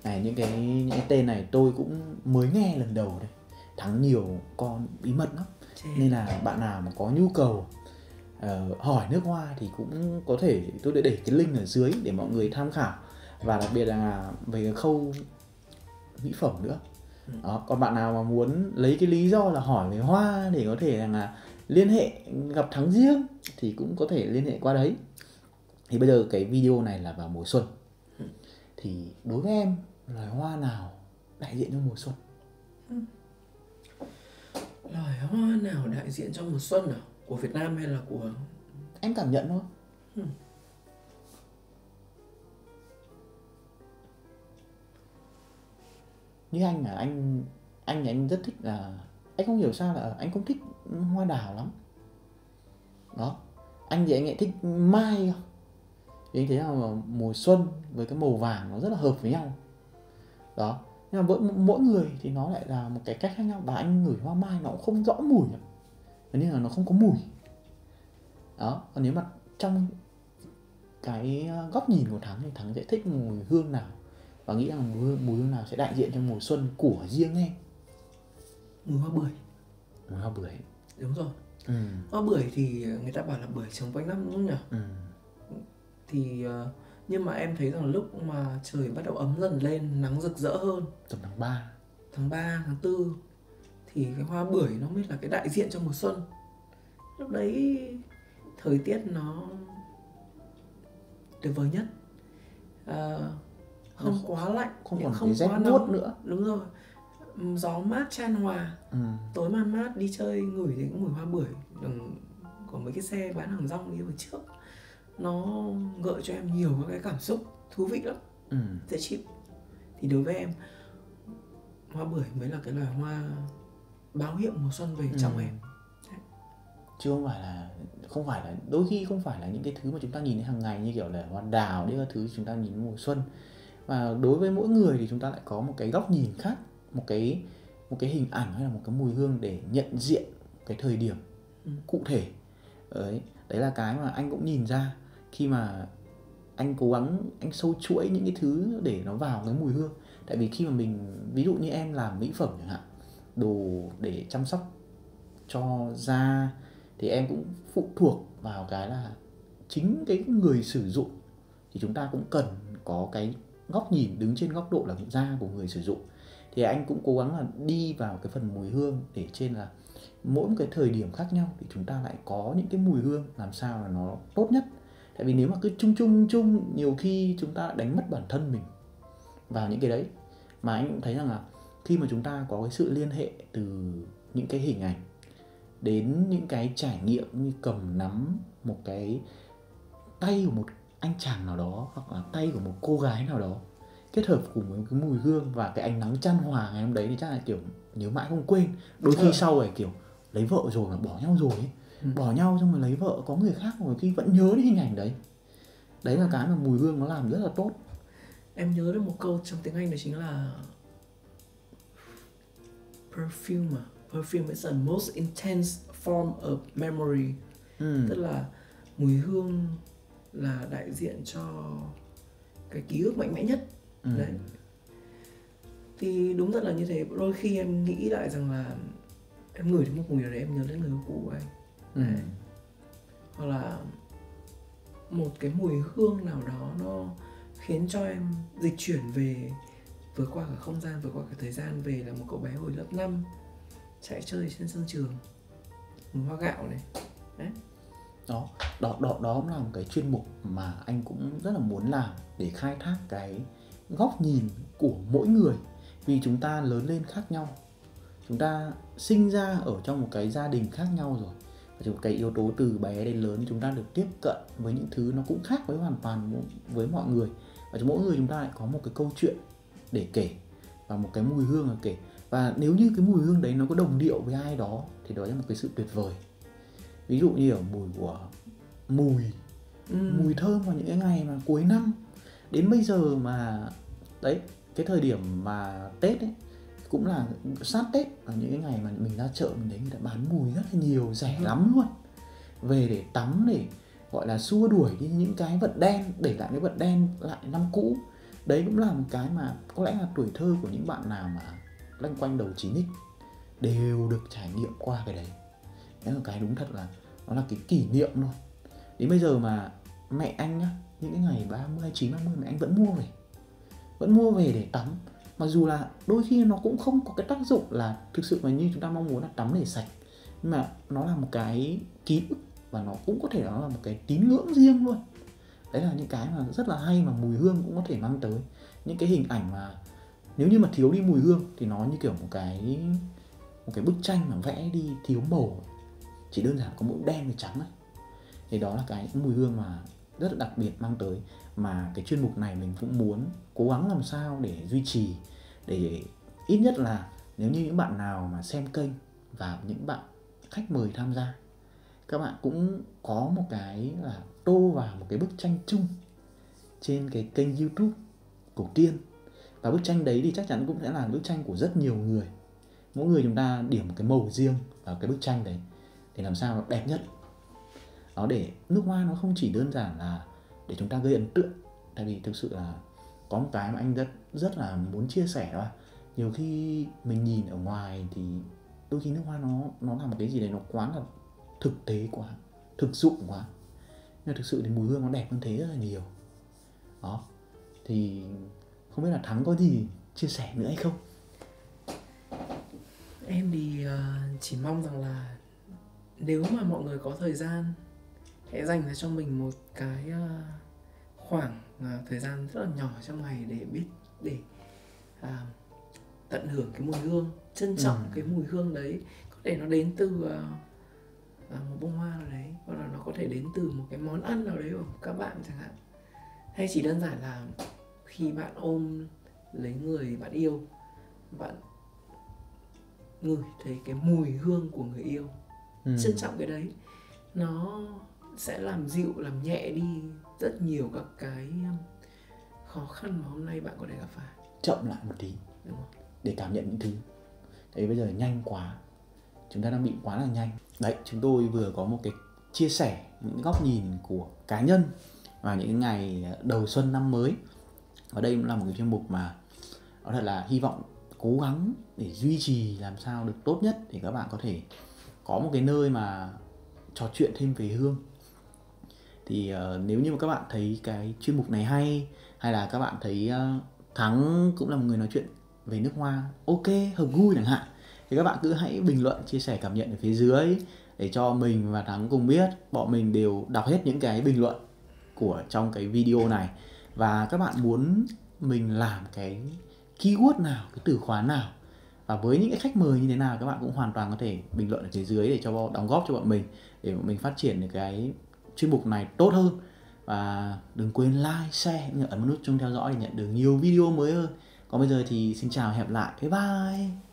Này những cái những cái tên này tôi cũng mới nghe lần đầu đây. Thắng nhiều con bí mật lắm. Chê. nên là bạn nào mà có nhu cầu ờ, hỏi nước hoa thì cũng có thể tôi đã để cái link ở dưới để mọi người tham khảo. Và đặc biệt là về cái khâu mỹ phẩm nữa. Ừ. đó còn bạn nào mà muốn lấy cái lý do là hỏi về hoa để có thể rằng là liên hệ gặp thắng riêng thì cũng có thể liên hệ qua đấy. Thì bây giờ cái video này là vào mùa xuân. Thì đối với em loài hoa nào đại diện cho mùa xuân? Loài hoa nào đại diện cho mùa xuân à? Của Việt Nam hay là của em cảm nhận thôi. Ừ. như anh là anh anh thì anh rất thích là anh không hiểu sao là anh không thích hoa đào lắm. Đó. Anh thì anh lại thích mai cơ. thì anh thấy là mùa xuân với cái màu vàng nó rất là hợp với nhau. Đó. Nhưng mà mỗi, mỗi người thì nó lại là một cái cách khác nhau và anh ngửi hoa mai nó cũng không rõ mùi gần như là nó không có mùi. Đó. Còn nếu mà trong cái ờ, góc nhìn của thắng thì thắng sẽ thích mùi hương nào và nghĩ rằng mùi, hương- mùi hương nào sẽ đại diện cho mùa xuân của riêng em? Mùi hoa bưởi. Mùi hoa bưởi. Đúng rồi. Ừ. Hoa bưởi thì người ta bảo là bưởi trồng quanh năm đúng không nhỉ? Ừ. Thì ờ, nhưng mà em thấy rằng lúc mà trời bắt đầu ấm dần lên nắng rực rỡ hơn. Tầm tháng 3 tháng 3, tháng 4 thì cái hoa bưởi nó mới là cái đại diện cho mùa xuân. Lúc đấy thời tiết nó tuyệt vời nhất. Ờ, không quá lạnh không còn không cái rét quá buốt nữa. Đúng rồi gió mát chan hòa. Ừ. Tối man mát đi chơi ngửi thấy cái mùi hoa bưởi. Đừng có mấy cái xe bán hàng rong đi ở trước nó gợi cho em nhiều các cái cảm xúc thú vị lắm. Ừ. Dễ chịu. Thì đối với em hoa bưởi mới là cái loài hoa báo hiệu mùa xuân về trong Ừ. em. Chứ không phải là không phải là đôi khi không phải là những cái thứ mà chúng ta nhìn thấy hàng ngày như kiểu là hoa đào những cái thứ chúng ta nhìn mùa xuân. Và đối với mỗi người thì chúng ta lại có một cái góc nhìn khác một cái một cái hình ảnh hay là một cái mùi hương để nhận diện cái thời điểm Ừ. cụ thể. Đấy đấy là cái mà anh cũng nhìn ra khi mà anh cố gắng anh sâu chuỗi những cái thứ để nó vào cái mùi hương. Tại vì khi mà mình ví dụ như em làm mỹ phẩm chẳng hạn đồ để chăm sóc cho da thì em cũng phụ thuộc vào cái là chính cái người sử dụng. Thì chúng ta cũng cần có cái góc nhìn đứng trên góc độ là da của người sử dụng thì anh cũng cố gắng là đi vào cái phần mùi hương để trên là mỗi một cái thời điểm khác nhau thì chúng ta lại có những cái mùi hương làm sao là nó tốt nhất. Tại vì nếu mà cứ chung chung chung, nhiều khi chúng ta lại đánh mất bản thân mình vào những cái đấy, mà anh cũng thấy rằng là khi mà chúng ta có cái sự liên hệ từ những cái hình ảnh đến những cái trải nghiệm như cầm nắm một cái tay của một anh chàng nào đó hoặc là tay của một cô gái nào đó kết hợp cùng với cái mùi hương và cái ánh nắng chan hòa ngày hôm đấy thì chắc là kiểu nhớ mãi không quên đôi khi Ờ. sau rồi kiểu lấy vợ rồi mà bỏ nhau rồi ấy. Ừ. bỏ nhau xong rồi lấy vợ có người khác rồi khi vẫn nhớ đến hình ảnh đấy đấy là cái mà mùi hương nó làm rất là tốt em nhớ được một câu trong tiếng anh đó chính là perfume à? perfume is the most intense form of memory ừ. tức là mùi hương là đại diện cho cái ký ức mạnh mẽ nhất thì đúng thật là như thế. Đôi khi em nghĩ lại rằng là em ngửi thấy một mùi nào đấy em nhớ đến người yêu cũ của anh. Ừ. Đấy. hoặc là một cái mùi hương nào đó nó khiến cho em dịch chuyển về vừa qua cả không gian vừa qua cả thời gian về là một cậu bé hồi lớp 5 chạy chơi trên sân trường mùi hoa gạo này. Đó đó đó đó cũng là một cái chuyên mục mà anh cũng rất là muốn làm để khai thác cái góc nhìn của mỗi người vì chúng ta lớn lên khác nhau. Chúng ta sinh ra ở trong một cái gia đình khác nhau rồi. Và cái yếu tố từ bé đến lớn chúng ta được tiếp cận với những thứ nó cũng khác với hoàn toàn với mọi người. Và mỗi người chúng ta lại có một cái câu chuyện để kể và một cái mùi hương là kể. Và nếu như cái mùi hương đấy nó có đồng điệu với ai đó thì đó là một cái sự tuyệt vời. Ví dụ như ở mùi của mùi ừ. mùi thơm vào những cái ngày mà cuối năm. Đến bây giờ mà đấy cái thời điểm mà tết ấy cũng là sát tết ở những cái ngày mà mình ra chợ mình thấy người ta bán mùi rất là nhiều rẻ ừ. lắm luôn. Về để tắm để gọi là xua đuổi đi những cái vật đen để lại cái vật đen lại năm cũ. Đấy cũng là một cái mà có lẽ là tuổi thơ của những bạn nào mà loanh quanh đầu 9x đều được trải nghiệm qua cái đấy. Đấy là cái đúng thật là nó là cái kỷ niệm luôn. Đến bây giờ mà mẹ anh nhá những cái ngày 30, 9, 30 mẹ anh vẫn mua về vẫn mua về để tắm. Mặc dù là đôi khi nó cũng không có cái tác dụng là thực sự mà như chúng ta mong muốn là tắm để sạch. Nhưng mà nó là một cái ký ức và nó cũng có thể nó là một cái tín ngưỡng riêng luôn. Đấy là những cái mà rất là hay mà mùi hương cũng có thể mang tới. Những cái hình ảnh mà nếu như mà thiếu đi mùi hương thì nó như kiểu một cái một cái bức tranh mà vẽ đi thiếu màu. Chỉ đơn giản có mỗi đen và trắng thôi. thì đó là cái mùi hương mà rất là đặc biệt mang tới mà cái chuyên mục này mình cũng muốn cố gắng làm sao để duy trì, để ít nhất là nếu như những bạn nào mà xem kênh và những bạn khách mời tham gia, các bạn cũng có một cái là tô vào một cái bức tranh chung trên cái kênh youtube của tiên và bức tranh đấy thì chắc chắn cũng sẽ là bức tranh của rất nhiều người. Mỗi người chúng ta điểm một cái màu riêng vào cái bức tranh đấy để làm sao nó đẹp nhất nó để nước hoa nó không chỉ đơn giản là để chúng ta gây ấn tượng. Tại vì thực sự là có một cái mà anh rất rất là muốn chia sẻ đó. Nhiều khi mình nhìn ở ngoài thì đôi khi nước hoa nó nó là một cái gì đấy nó quá là thực tế quá, thực dụng quá. Nhưng thực sự thì mùi hương nó đẹp hơn thế rất là nhiều. Đó, thì không biết là thắng có gì chia sẻ nữa hay không? Em thì ờ, chỉ mong rằng là nếu mà mọi người có thời gian hãy dành ra cho mình một cái uh, khoảng uh, thời gian rất là nhỏ trong ngày để biết để uh, tận hưởng cái mùi hương trân trọng ừ. cái mùi hương đấy có thể nó đến từ uh, một bông hoa nào đấy hoặc là nó có thể đến từ một cái món ăn nào đấy của các bạn chẳng hạn hay chỉ đơn giản là khi bạn ôm lấy người bạn yêu bạn ngửi thấy cái mùi hương của người yêu ừ. trân trọng cái đấy nó sẽ làm dịu làm nhẹ đi rất nhiều các cái um, khó khăn mà hôm nay bạn có thể gặp phải. Chậm lại một tí. Đúng không? để cảm nhận những thứ. Tại bây giờ nhanh quá. Chúng ta đang bị quá là nhanh. Đấy chúng tôi vừa có một cái chia sẻ những góc nhìn của cá nhân vào những ngày đầu xuân năm mới. Ở đây cũng là một cái chuyên mục mà nó thật là hy vọng cố gắng để duy trì làm sao được tốt nhất để các bạn có thể có một cái nơi mà trò chuyện thêm về hương thì uh, nếu như mà các bạn thấy cái chuyên mục này hay hay là các bạn thấy uh, thắng cũng là một người nói chuyện về nước hoa ok hợp gu chẳng hạn thì các bạn cứ hãy bình luận chia sẻ cảm nhận ở phía dưới để cho mình và thắng cùng biết. Bọn mình đều đọc hết những cái bình luận của trong cái video này. Và các bạn muốn mình làm cái keyword nào cái từ khóa nào và với những cái khách mời như thế nào các bạn cũng hoàn toàn có thể bình luận ở phía dưới để cho đóng góp cho bọn mình để bọn mình phát triển được cái chuyên mục này tốt hơn và đừng quên like, share, ấn nút chung theo dõi để nhận được nhiều video mới hơn. Còn bây giờ thì xin chào hẹn lại. Bye bye.